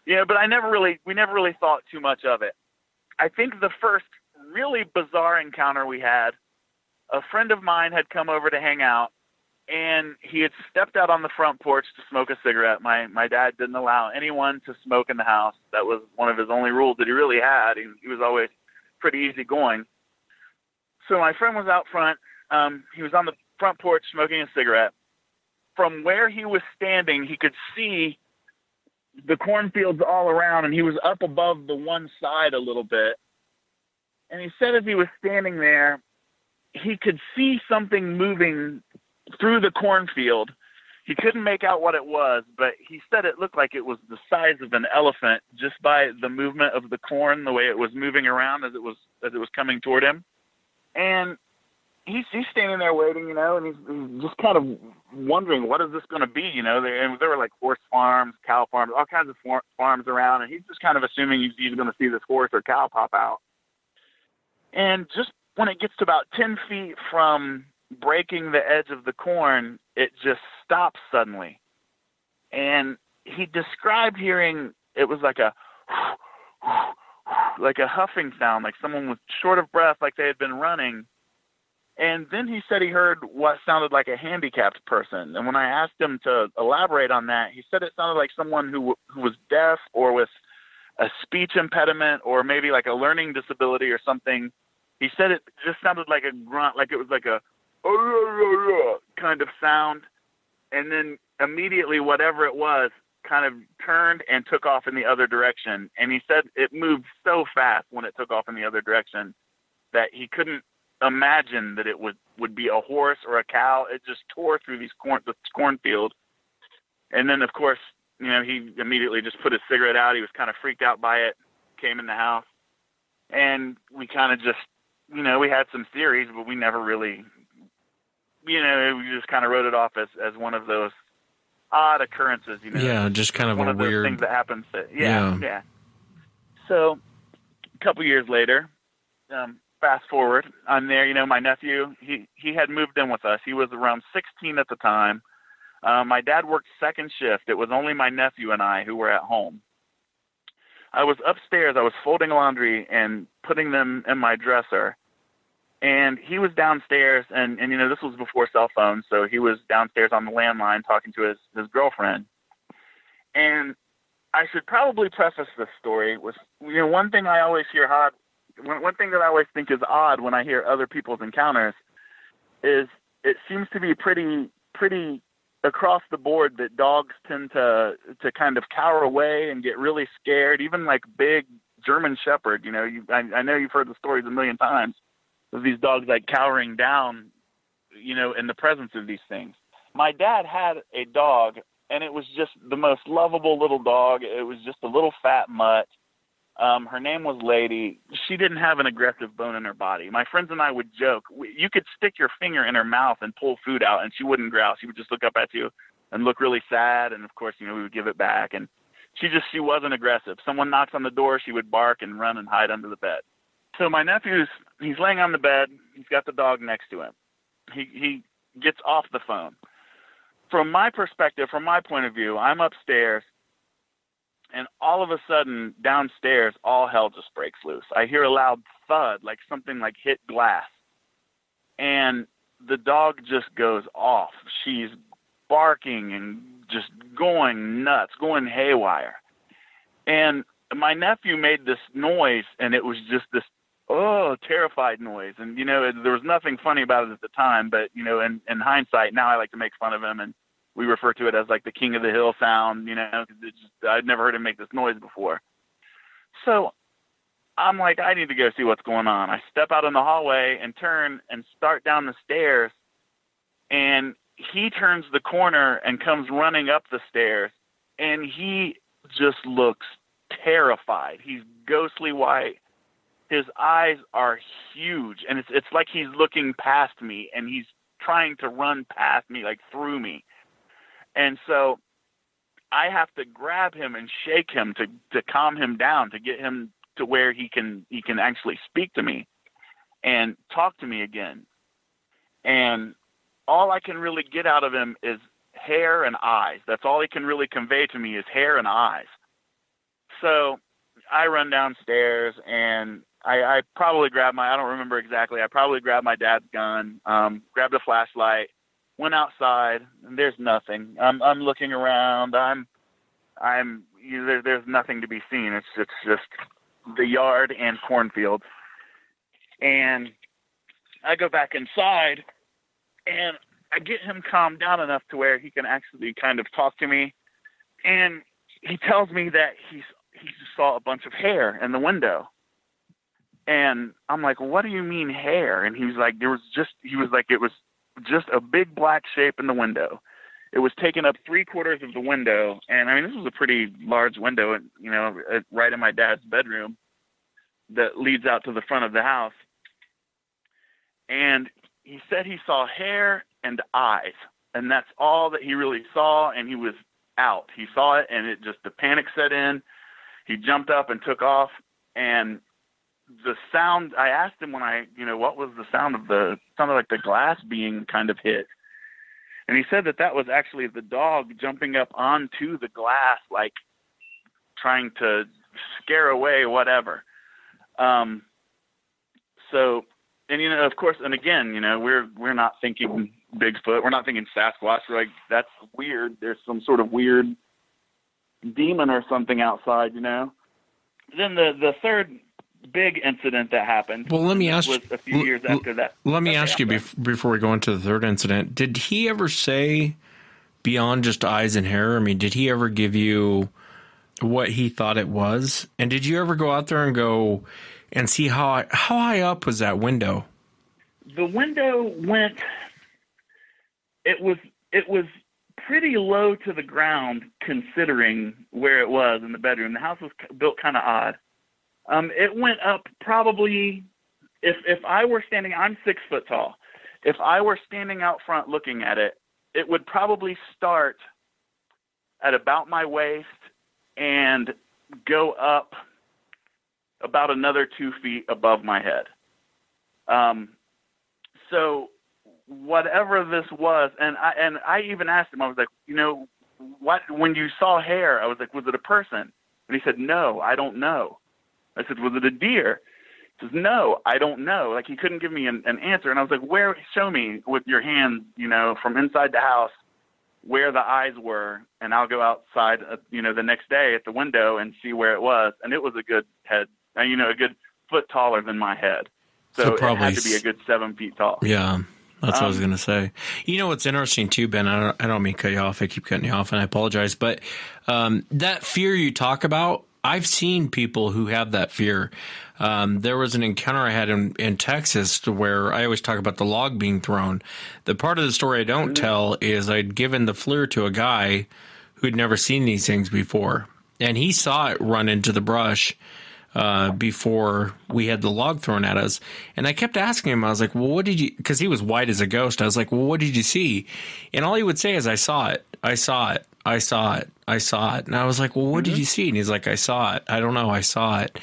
You know, but I never really we never really thought too much of it. I think the first really bizarre encounter we had, a friend of mine had come over to hang out and he had stepped out on the front porch to smoke a cigarette. My my dad didn't allow anyone to smoke in the house. That was one of his only rules that he really had. He, he was always pretty easygoing. So my friend was out front. Um, he was on the front porch smoking a cigarette. From where he was standing, he could see the cornfields all around, and he was up above the one side a little bit. And he said as he was standing there, he could see something moving through the cornfield. He couldn't make out what it was, but he said it looked like it was the size of an elephant just by the movement of the corn, the way it was moving around as it was as it was coming toward him. And he's he's standing there waiting, you know, and he's, he's just kind of wondering what is this going to be, you know. There, and there were like horse farms, cow farms, all kinds of far- farms around, and he's just kind of assuming he's, he's going to see this horse or cow pop out. And just when it gets to about ten feet from breaking the edge of the corn, it just stops suddenly. And he described hearing it was like a like a huffing sound, like someone was short of breath, like they had been running. And then he said he heard what sounded like a handicapped person. And when I asked him to elaborate on that, he said it sounded like someone who who was deaf or with a speech impediment or maybe like a learning disability or something. He said it just sounded like a grunt, like it was like a kind of sound, and then immediately whatever it was kind of turned and took off in the other direction. And he said it moved so fast when it took off in the other direction that he couldn't imagine that it would would be a horse or a cow. It just tore through these corn the cornfield. And then of course, you know, he immediately just put his cigarette out. He was kind of freaked out by it. Came in the house, and we kind of just, you know, we had some theories, but we never really you know, we just kind of wrote it off as as one of those odd occurrences. You know, yeah, just kind of one a of weird things that happens. That, yeah, Yeah. yeah, So, a couple years later, um, fast forward, I'm there. You know, my nephew, he he had moved in with us. He was around 16 at the time. Uh, my dad worked second shift. It was only my nephew and I who were at home. I was upstairs. I was folding laundry and putting them in my dresser and he was downstairs and and you know this was before cell phones so he was downstairs on the landline talking to his his girlfriend. And i should probably preface this story with you know one thing i always hear odd one, one thing that i always think is odd when i hear other people's encounters is it seems to be pretty pretty across the board that dogs tend to to kind of cower away and get really scared even like big german shepherd you know you i, I know you've heard the stories a million times of these dogs like cowering down, you know, in the presence of these things. My dad had a dog, and it was just the most lovable little dog. It was just a little fat mutt. Um, her name was Lady. She didn't have an aggressive bone in her body. My friends and I would joke, you could stick your finger in her mouth and pull food out, and she wouldn't growl. She would just look up at you and look really sad. And of course, you know, we would give it back. And she just she wasn't aggressive. Someone knocks on the door, she would bark and run and hide under the bed so my nephew's he's laying on the bed. He's got the dog next to him. He he gets off the phone. From my perspective, from my point of view, I'm upstairs, and all of a sudden downstairs, all hell just breaks loose. I hear a loud thud, like something like hit glass, and the dog just goes off. She's barking and just going nuts, going haywire. And my nephew made this noise, and it was just this oh, terrified noise. And you know, there was nothing funny about it at the time, but you know, in in hindsight, now I like to make fun of him, and we refer to it as like the king of the hill sound. You know, just, I'd never heard him make this noise before. So I'm like, I need to go see what's going on. I step out in the hallway and turn and start down the stairs, and he turns the corner and comes running up the stairs, and he just looks terrified. He's ghostly white. His eyes are huge, and it's it's like he's looking past me, and he's trying to run past me, like through me. And so I have to grab him and shake him to to calm him down, to get him to where he can he can actually speak to me and talk to me again. And all I can really get out of him is hair and eyes. That's all he can really convey to me is hair and eyes. So I run downstairs and I, I probably grabbed my I don't remember exactly. I probably grabbed my dad's gun, um, grabbed a flashlight, went outside, and there's nothing. I'm I'm looking around. I'm I'm you know, there, there's nothing to be seen. It's it's just the yard and cornfield. And I go back inside and I get him calmed down enough to where he can actually kind of talk to me. And he tells me that he's he just saw a bunch of hair in the window. And I'm like, what do you mean hair? And he was like, there was just, he was like, it was just a big black shape in the window. It was taking up three quarters of the window. And I mean, this was a pretty large window, and you know, uh, right in my dad's bedroom that leads out to the front of the house. And he said he saw hair and eyes. And that's all that he really saw. And he was out. He saw it and it just, the panic set in. He jumped up and took off. And the sound I asked him when I, you know, what was the sound of the sounded like the glass being kind of hit. And he said that that was actually the dog jumping up onto the glass like trying to scare away whatever. Um so and you know, of course, and again, you know, we're we're not thinking Bigfoot, we're not thinking Sasquatch. We're like that's weird. There's some sort of weird demon or something outside, you know. Then the the third big incident that happened. Well, let me ask was a few years after that. Let me ask you bef- before we go into the third incident. Did he ever say beyond just eyes and hair? I mean, did he ever give you what he thought it was? And did you ever go out there and go and see how how high up was that window? The window went. It was it was pretty low to the ground considering where it was in the bedroom. The house was built kind of odd. Um, it went up probably if if I were standing, I'm six foot tall. If I were standing out front looking at it, it would probably start at about my waist and go up about another two feet above my head. Um, so whatever this was, and I and I even asked him, I was like, you know, what when you saw hair, I was like, was it a person? And he said, no, I don't know. I said, was it a deer? He says, no, I don't know. Like he couldn't give me an, an answer, and I was like, where? Show me with your hand, you know, from inside the house where the eyes were, and I'll go outside, uh, you know, the next day at the window and see where it was, and it was a good head, uh, you know, a good foot taller than my head. So, So it probably had to be a good seven feet tall. Yeah, that's what I was Um, going to say. You know what's interesting too, Ben? I don't, I don't mean to cut you off. I keep cutting you off, and I apologize. But um, that fear you talk about, I've seen people who have that fear. Um, there was an encounter I had in, in Texas to where I always talk about the log being thrown. The part of the story I don't tell is I'd given the FLIR to a guy who'd never seen these things before, and he saw it run into the brush uh, before we had the log thrown at us. And I kept asking him, I was like, well, what did you, because he was white as a ghost. I was like, well, what did you see? And all he would say is, I saw it. I saw it. I saw it. I saw it. And I was like, well, what did mm-hmm. you see? And he's like, I saw it. I don't know. I saw it.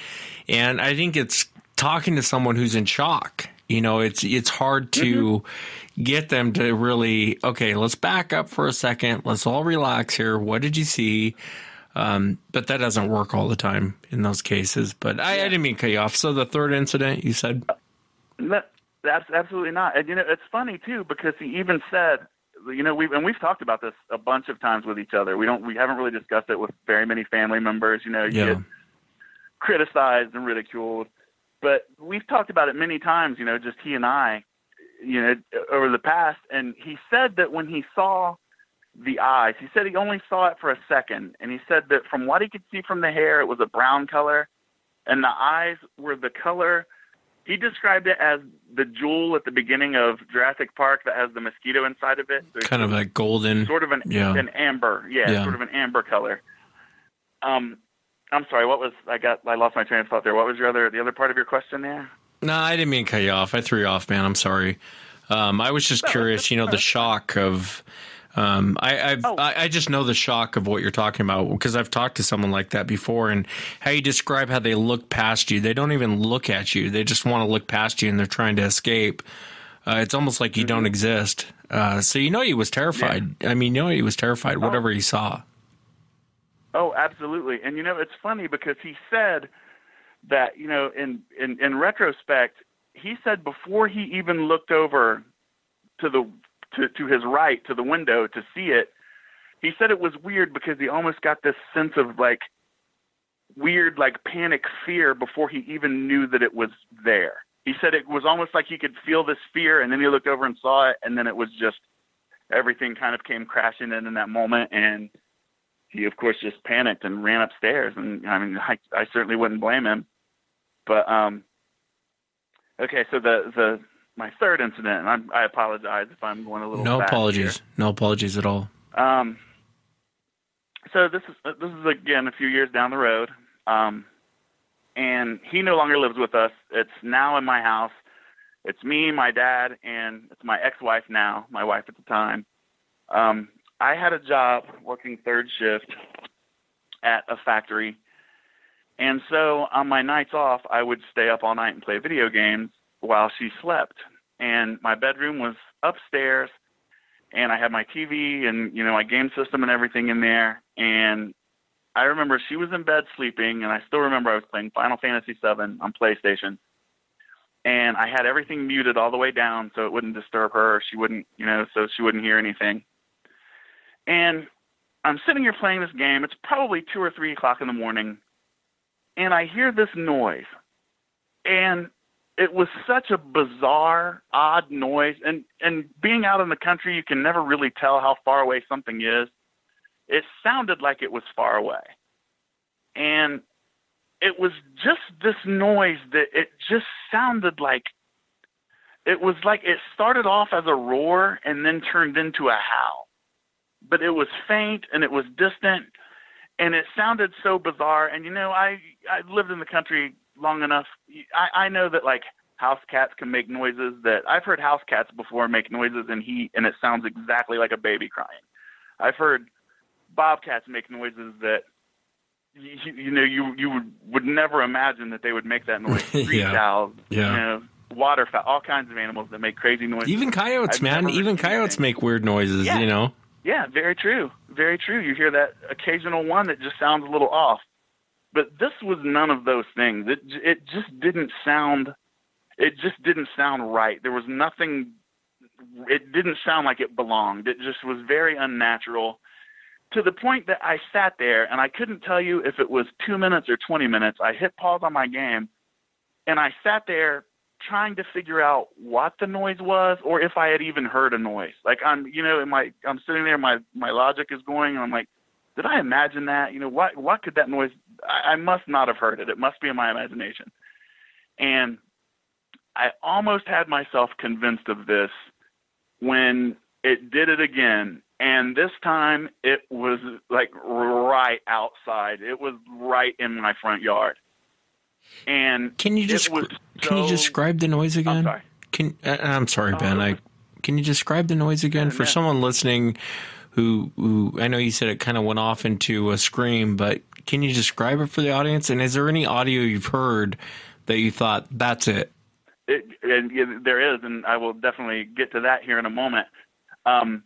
And I think it's talking to someone who's in shock. You know, it's it's hard to mm-hmm. get them to really okay. Let's back up for a second. Let's all relax here. What did you see? Um, but that doesn't work all the time in those cases. But I, I didn't mean to cut you off. So the third incident you said, uh, No, that's absolutely not. And you know, it's funny too because he even said, you know, we've and we've talked about this a bunch of times with each other. We don't, we haven't really discussed it with very many family members. You know, you Yeah. get criticized and ridiculed. but we've talked about it many times. You know, just he and I, you know, over the past. And he said that when he saw the eyes, he said he only saw it for a second, and he said that from what he could see from the hair, it was a brown color, and the eyes were the color. He described it as the jewel at the beginning of Jurassic Park that has the mosquito inside of it. So Kind of like golden. sort of an yeah. an amber, yeah, Yeah. sort of an amber color. Um, I'm sorry. What was I got? I lost my train of thought there. What was your other the other part of your question there? No, I didn't mean to cut you off. I threw you off, man. I'm sorry. Um, I was just curious. You know, the shock of. Um, I I've, I I just know the shock of what you're talking about because I've talked to someone like that before, and how you describe how they look past you. They don't even look at you. They just want to look past you, and they're trying to escape. Uh, it's almost like you don't exist. Uh, so you know he was terrified. I mean, you know he was terrified. Whatever he saw. Oh, absolutely. And you know, it's funny because he said that you know, in in in retrospect, he said before he even looked over to the to to his right to the window to see it, he said it was weird because he almost got this sense of like weird like panic fear before he even knew that it was there. He said it was almost like he could feel this fear and then he looked over and saw it and then it was just everything kind of came crashing in in that moment and he of course just panicked and ran upstairs and I mean I I certainly wouldn't blame him. But um okay, so the the my third incident, and I'm, I apologize if I'm going a little No apologies. here. No apologies at all. Um, so this is this is again a few years down the road, um, and he no longer lives with us. It's now in my house. It's me, my dad, and it's my ex-wife now, my wife at the time. Um, I had a job working third shift at a factory, and so on my nights off, I would stay up all night and play video games while she slept. And my bedroom was upstairs and I had my TV and you know my game system and everything in there. And I remember she was in bed sleeping, and I still remember I was playing Final Fantasy VII on PlayStation, and I had everything muted all the way down so it wouldn't disturb her. She wouldn't, you know, so she wouldn't hear anything. And I'm sitting here playing this game. It's probably two or three o'clock in the morning, and I hear this noise, and it was such a bizarre, odd noise. And and being out in the country, you can never really tell how far away something is. It sounded like it was far away, and it was just this noise that it just sounded like it was like it started off as a roar and then turned into a howl but it was faint and it was distant and it sounded so bizarre and you know i i lived in the country long enough i i know that like house cats can make noises that i've heard house cats before make noises in heat and it sounds exactly like a baby crying i've heard bobcats make noises that you, you know you you would, would never imagine that they would make that noise Yeah. owls Yeah. you know waterfowl all kinds of animals that make crazy noises Even coyotes, I've man. Even coyotes make weird noises. Yeah. You know. yeah, very true. Very true. You hear that occasional one that just sounds a little off. But this was none of those things. It it just didn't sound it just didn't sound right. There was nothing it didn't sound like it belonged. It just was very unnatural to the point that I sat there and I couldn't tell you if it was 2 minutes or 20 minutes. I hit pause on my game and I sat there trying to figure out what the noise was or if I had even heard a noise. Like I'm, you know, in my, I'm sitting there, my, my logic is going and I'm like, did I imagine that? You know, what, what could that noise, I, I must not have heard it. It must be in my imagination. And I almost had myself convinced of this when it did it again. And this time it was like right outside. It was right in my front yard. And Can you just was can you describe the noise again? I'm sorry. Can uh, I'm sorry, Ben. I can you describe the noise again for someone listening who who I know you said it kind of went off into a scream, but can you describe it for the audience? And is there any audio you've heard that you thought that's it? It, and yeah, there is, and I will definitely get to that here in a moment. Um,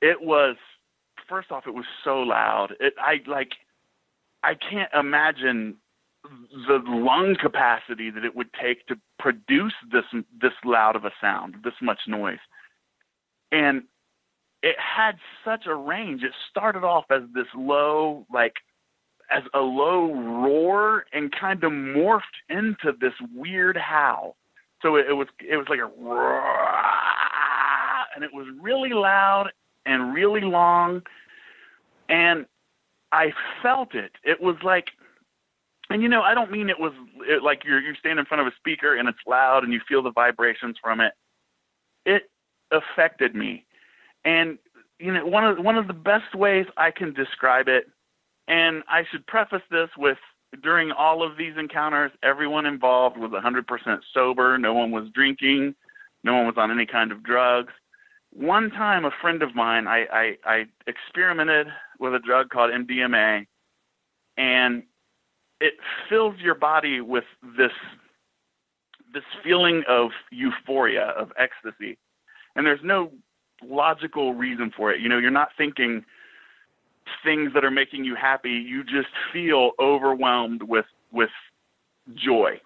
it was first off, it was so loud. It, I like, I can't imagine the lung capacity that it would take to produce this this loud of a sound, this much noise, and it had such a range. It started off as this low, like as a low roar and kind of morphed into this weird howl. So it, it was it was like a roar, and it was really loud and really long, and I felt it. It was like, and you know, I don't mean it was it, like you're you stand in front of a speaker and it's loud and you feel the vibrations from it. It affected me, and you know, one of one of the best ways I can describe it, and I should preface this with during all of these encounters, everyone involved was 100% sober. No one was drinking. No one was on any kind of drugs. One time, a friend of mine, I, I, I experimented with a drug called MDMA, and it fills your body with this this feeling of euphoria, of ecstasy, and there's no logical reason for it. You know, you're not thinking things that are making you happy. You just feel overwhelmed with with joy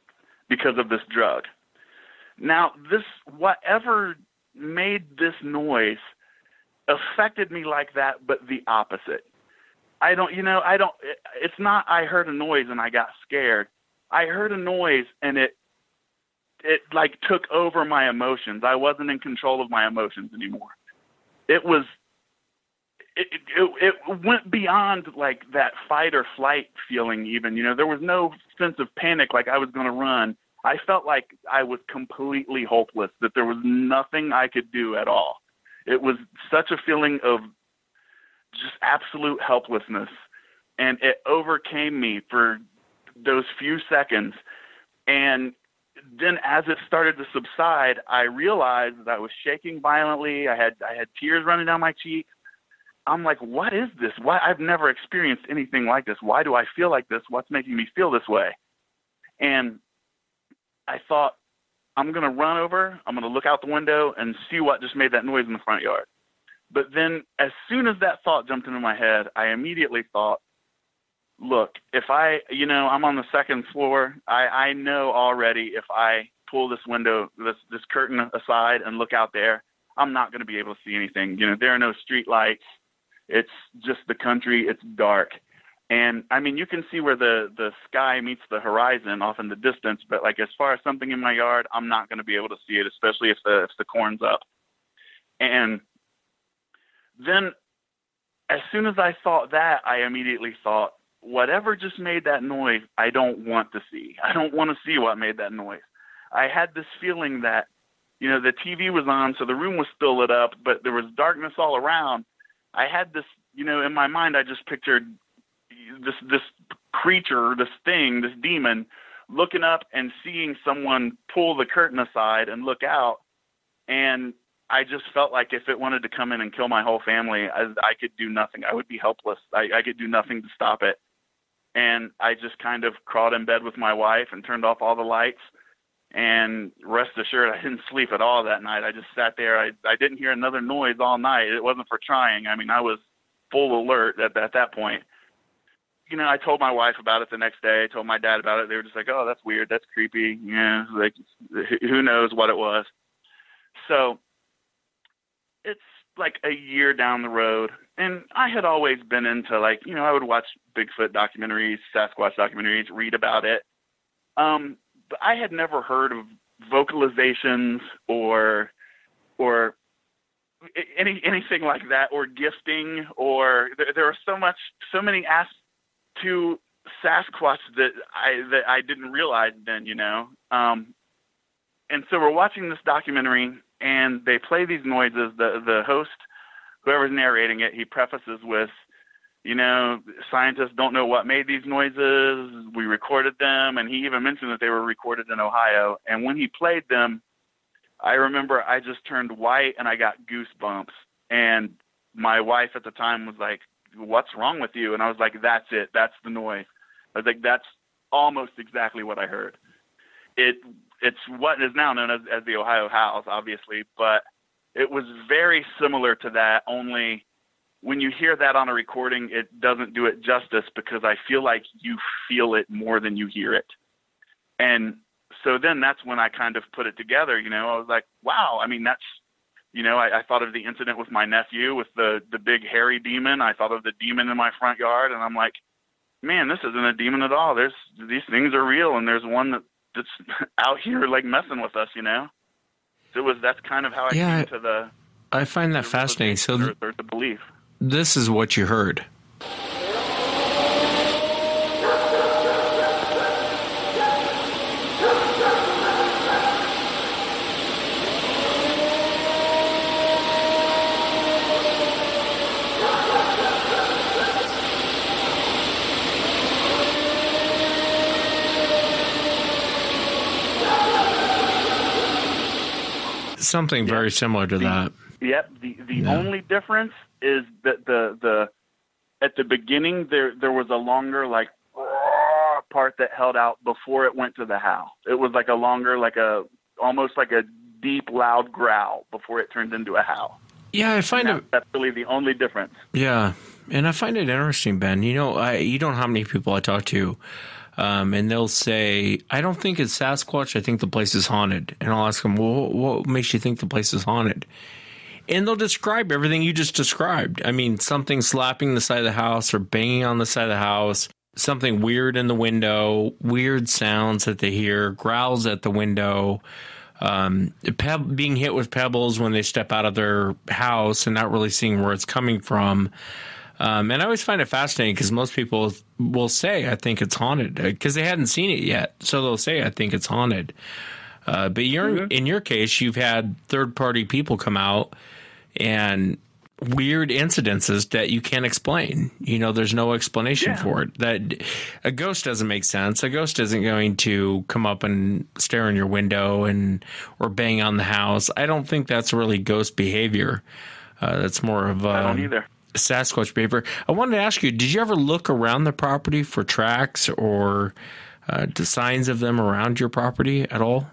because of this drug. Now, this whatever made this noise affected me like that, but the opposite. I don't, you know, I don't. It, it's not. I heard a noise and I got scared. I heard a noise and it it like took over my emotions. I wasn't in control of my emotions anymore. It was it, it it went beyond like that fight or flight feeling even you know? There was no sense of panic like i was going to run. I felt like i was completely hopeless that there was nothing i could do at all. It was such a feeling of just absolute helplessness and it overcame me for those few seconds. And then as it started to subside i realized that i was shaking violently i had i had tears running down my cheeks I'm like, what is this? Why I've never experienced anything like this. Why do I feel like this? What's making me feel this way? And I thought, I'm gonna run over, I'm gonna look out the window and see what just made that noise in the front yard. But then as soon as that thought jumped into my head, I immediately thought, look, if I you know, I'm on the second floor, I, I know already if I pull this window this this curtain aside and look out there, I'm not gonna be able to see anything. You know, there are no street lights it's just the country. It's dark, and I mean you can see where the the sky meets the horizon off in the distance. But like as far as something in my yard, I'm not going to be able to see it, especially if the if the corn's up. And then, as soon as I thought that, I immediately thought, whatever just made that noise, I don't want to see. I don't want to see what made that noise. I had this feeling that, you know, the TV was on, so the room was still lit up, but there was darkness all around. I had this, you know, in my mind, I just pictured this this creature, this thing, this demon, looking up and seeing someone pull the curtain aside and look out, and I just felt like if it wanted to come in and kill my whole family, I, I could do nothing. I would be helpless. I, I could do nothing to stop it. And I just kind of crawled in bed with my wife and turned off all the lights. And rest assured, I didn't sleep at all that night. I just sat there. I I didn't hear another noise all night. It wasn't for trying. I mean, I was full alert at at that point. You know, I told my wife about it the next day. I told my dad about it. They were just like, "Oh, that's weird. That's creepy." Yeah, like who knows what it was. So it's like a year down the road, and I had always been into like you know I would watch Bigfoot documentaries, Sasquatch documentaries, read about it. Um, but I had never heard of vocalizations or or any anything like that or gifting or there, there are so much so many aspects to Sasquatch that I that I didn't realize then, you know. Um, and so we're watching this documentary and they play these noises. The the host, whoever's narrating it, he prefaces with, you know, scientists don't know what made these noises. We recorded them, and he even mentioned that they were recorded in Ohio. And when he played them, I remember I just turned white and I got goosebumps. And my wife at the time was like, "What's wrong with you?" And I was like, "That's it. That's the noise." I was like, "That's almost exactly what I heard." It it's what is now known as, as the Ohio Howl, obviously, but it was very similar to that. Only when you hear that on a recording, it doesn't do it justice because I feel like you feel it more than you hear it. And so then that's when I kind of put it together. You know, I was like, wow. I mean, that's you know, I, I thought of the incident with my nephew with the the big hairy demon. I thought of the demon in my front yard, and I'm like, man, this isn't a demon at all. There's these things are real, and there's one that that's out here like messing with us, you know. It was that's kind of how I Yeah, came to the I find that fascinating. So th- the belief. this is what you heard. Something very similar to that. Yep. The the Yeah. only difference is that the the at the beginning there there was a longer like part that held out before it went to the howl. It was like a longer like a almost like a deep loud growl before it turned into a howl. Yeah, I find it. That's really the only difference. Yeah, and I find it interesting, Ben. You know, I you don't know how many people I talk to, um, and they'll say, "I don't think it's Sasquatch. I think the place is haunted." And I'll ask them, "Well, what makes you think the place is haunted?" And they'll describe everything you just described. I mean, something slapping the side of the house or banging on the side of the house, something weird in the window, weird sounds that they hear, growls at the window, um, being hit with pebbles when they step out of their house and not really seeing where it's coming from. Um, and I always find it fascinating because most people will say, I think it's haunted because they hadn't seen it yet. So they'll say, I think it's haunted. Uh, but you're, in your case, you've had third party people come out and weird incidences that you can't explain. You know, there's no explanation for it. That a ghost doesn't make sense. A ghost isn't going to come up and stare in your window and or bang on the house. I don't think that's really ghost behavior. Uh, that's more of I don't um, either. Sasquatch behavior. I wanted to ask you: Did you ever look around the property for tracks or uh, the signs of them around your property at all?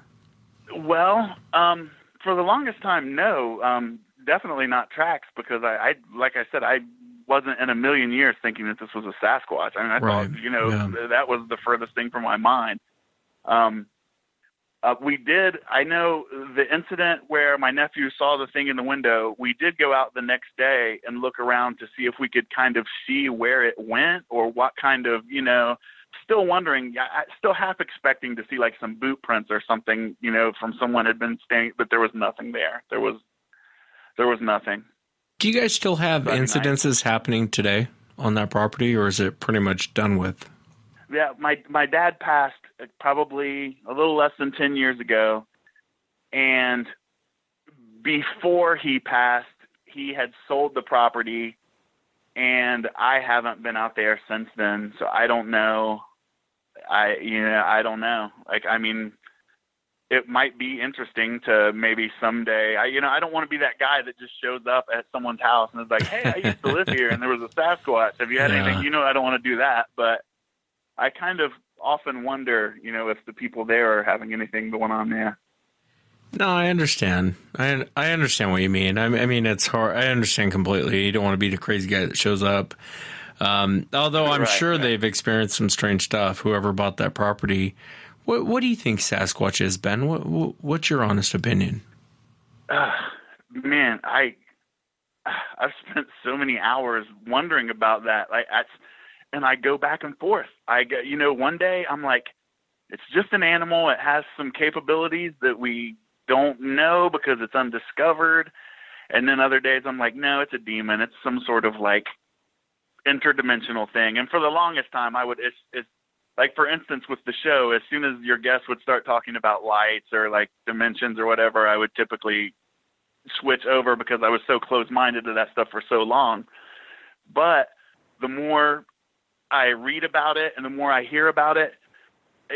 Well, um, for the longest time, no. Um, definitely not tracks because I, I, like I said, I wasn't in a million years thinking that this was a Sasquatch. I mean, I Right, thought, you know, yeah. that was the furthest thing from my mind. Um, uh, we did. I know the incident where my nephew saw the thing in the window. We did go out the next day and look around to see if we could kind of see where it went or what kind of, you know, still wondering, I- still half expecting to see like some boot prints or something, you know, from someone had been staying, but there was nothing there. There was, there was nothing. Do you guys still have incidences happening today on that property, or is it pretty much done with? Yeah, my my dad passed Uh, probably a little less than ten years ago, and before he passed, he had sold the property, and I haven't been out there since then. So I don't know. I you know I don't know. Like I mean, it might be interesting to maybe someday. I you know I don't want to be that guy that just shows up at someone's house and is like, hey, I used to live here, and there was a Sasquatch. Have you had Yeah. anything? You know I don't want to do that, but I kind of often wonder, you know, if the people there are having anything going on there. No, I understand. I I understand what you mean. I, I mean, it's hard. I understand completely. You don't want to be the crazy guy that shows up. Um, although I'm Right, sure they've experienced some strange stuff. Whoever bought that property. What What do you think Sasquatch is, Ben? What, what What's your honest opinion? Uh, man, I I've spent so many hours wondering about that. Like, I, and I go back and forth. I go, you know, one day I'm like, it's just an animal. It has some capabilities that we don't know because it's undiscovered. And then other days I'm like, no, it's a demon. It's some sort of like interdimensional thing. And for the longest time, I would it's it's like for instance with the show, as soon as your guests would start talking about lights or like dimensions or whatever, I would typically switch over because I was so close minded to that stuff for so long. But the more I read about it and the more I hear about it,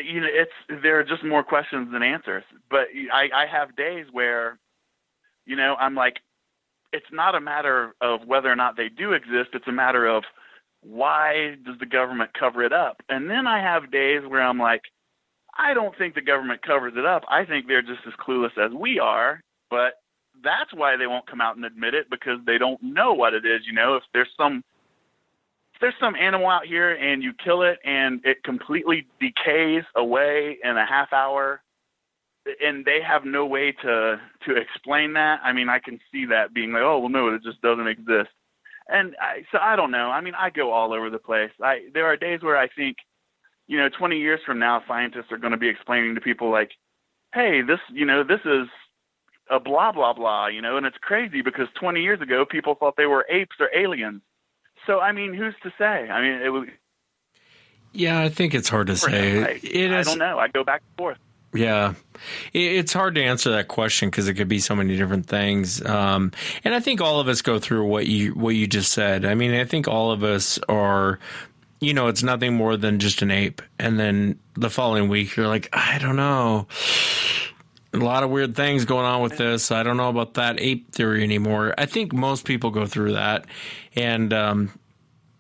you know, it's there are just more questions than answers. But I, I have days where, you know, I'm like, it's not a matter of whether or not they do exist. It's a matter of why does the government cover it up? And then I have days where I'm like, I don't think the government covers it up. I think they're just as clueless as we are. But that's why they won't come out and admit it because they don't know what it is. You know, if there's some there's some animal out here and you kill it and it completely decays away in a half hour and they have no way to to explain that i mean i can see that being like oh well no it just doesn't exist and I, so I don't know. I mean, I go all over the place. I there are days where I think, you know, 20 years from now, scientists are going to be explaining to people like, "Hey, this, you know, this is a blah blah blah," you know, and it's crazy because 20 years ago people thought they were apes or aliens. So I mean, who's to say? I mean, it was. Yeah, I think it's hard to say. I, It I is. don't know. I go back and forth. Yeah, It- it's hard to answer that question because it could be so many different things. Um, and I think all of us go through what you what you just said. I mean, I think all of us are. You know, it's nothing more than just an ape, and then the following week you're like, I don't know. A lot of weird things going on with this. I don't know about that ape theory anymore. I think most people go through that, and um,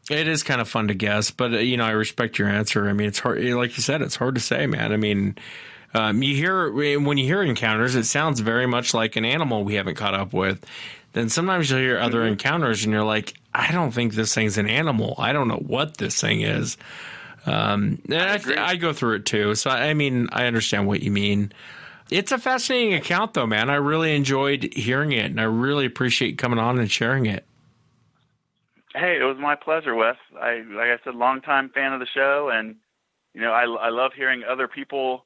it is kind of fun to guess. But uh, you know, I respect your answer. I mean, it's hard. Like you said, it's hard to say, man. I mean, um, you hear when you hear encounters, it sounds very much like an animal we haven't caught up with. Then sometimes you'll hear other encounters, and you're like, I don't think this thing's an animal. I don't know what this thing is. Um, and I, I, go through it too. So I mean, I understand what you mean. It's a fascinating account, though, man. I really enjoyed hearing it, and I really appreciate coming on and sharing it. Hey, it was my pleasure, Wes. I like I said, longtime fan of the show, and you know, I I love hearing other people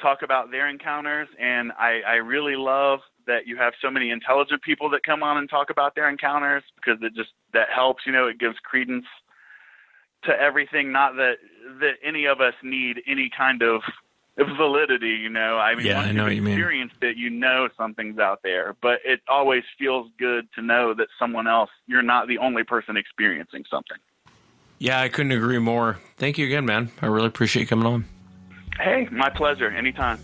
talk about their encounters, and I I really love that you have so many intelligent people that come on and talk about their encounters because it just that helps. You know, it gives credence to everything. Not that that any of us need any kind of validity. You know, I mean, Yeah, once I know you've what you experienced it, you know something's out there. But it always feels good to know that someone else. You're not the only person experiencing something. Yeah, I couldn't agree more. Thank you again, man. I really appreciate you coming on. Hey, my pleasure. Anytime.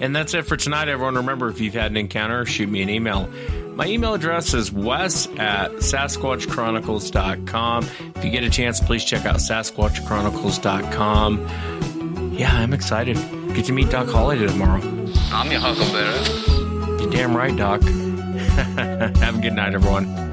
And that's it for tonight, everyone. Remember, if you've had an encounter, shoot me an email. My email address is wes at sasquatchchronicles.com. If you get a chance, please check out sasquatchchronicles.com. Yeah, I'm excited. Get to meet Doc Holliday tomorrow. I'm your huckleberry. You're damn right, Doc. Have a good night, everyone.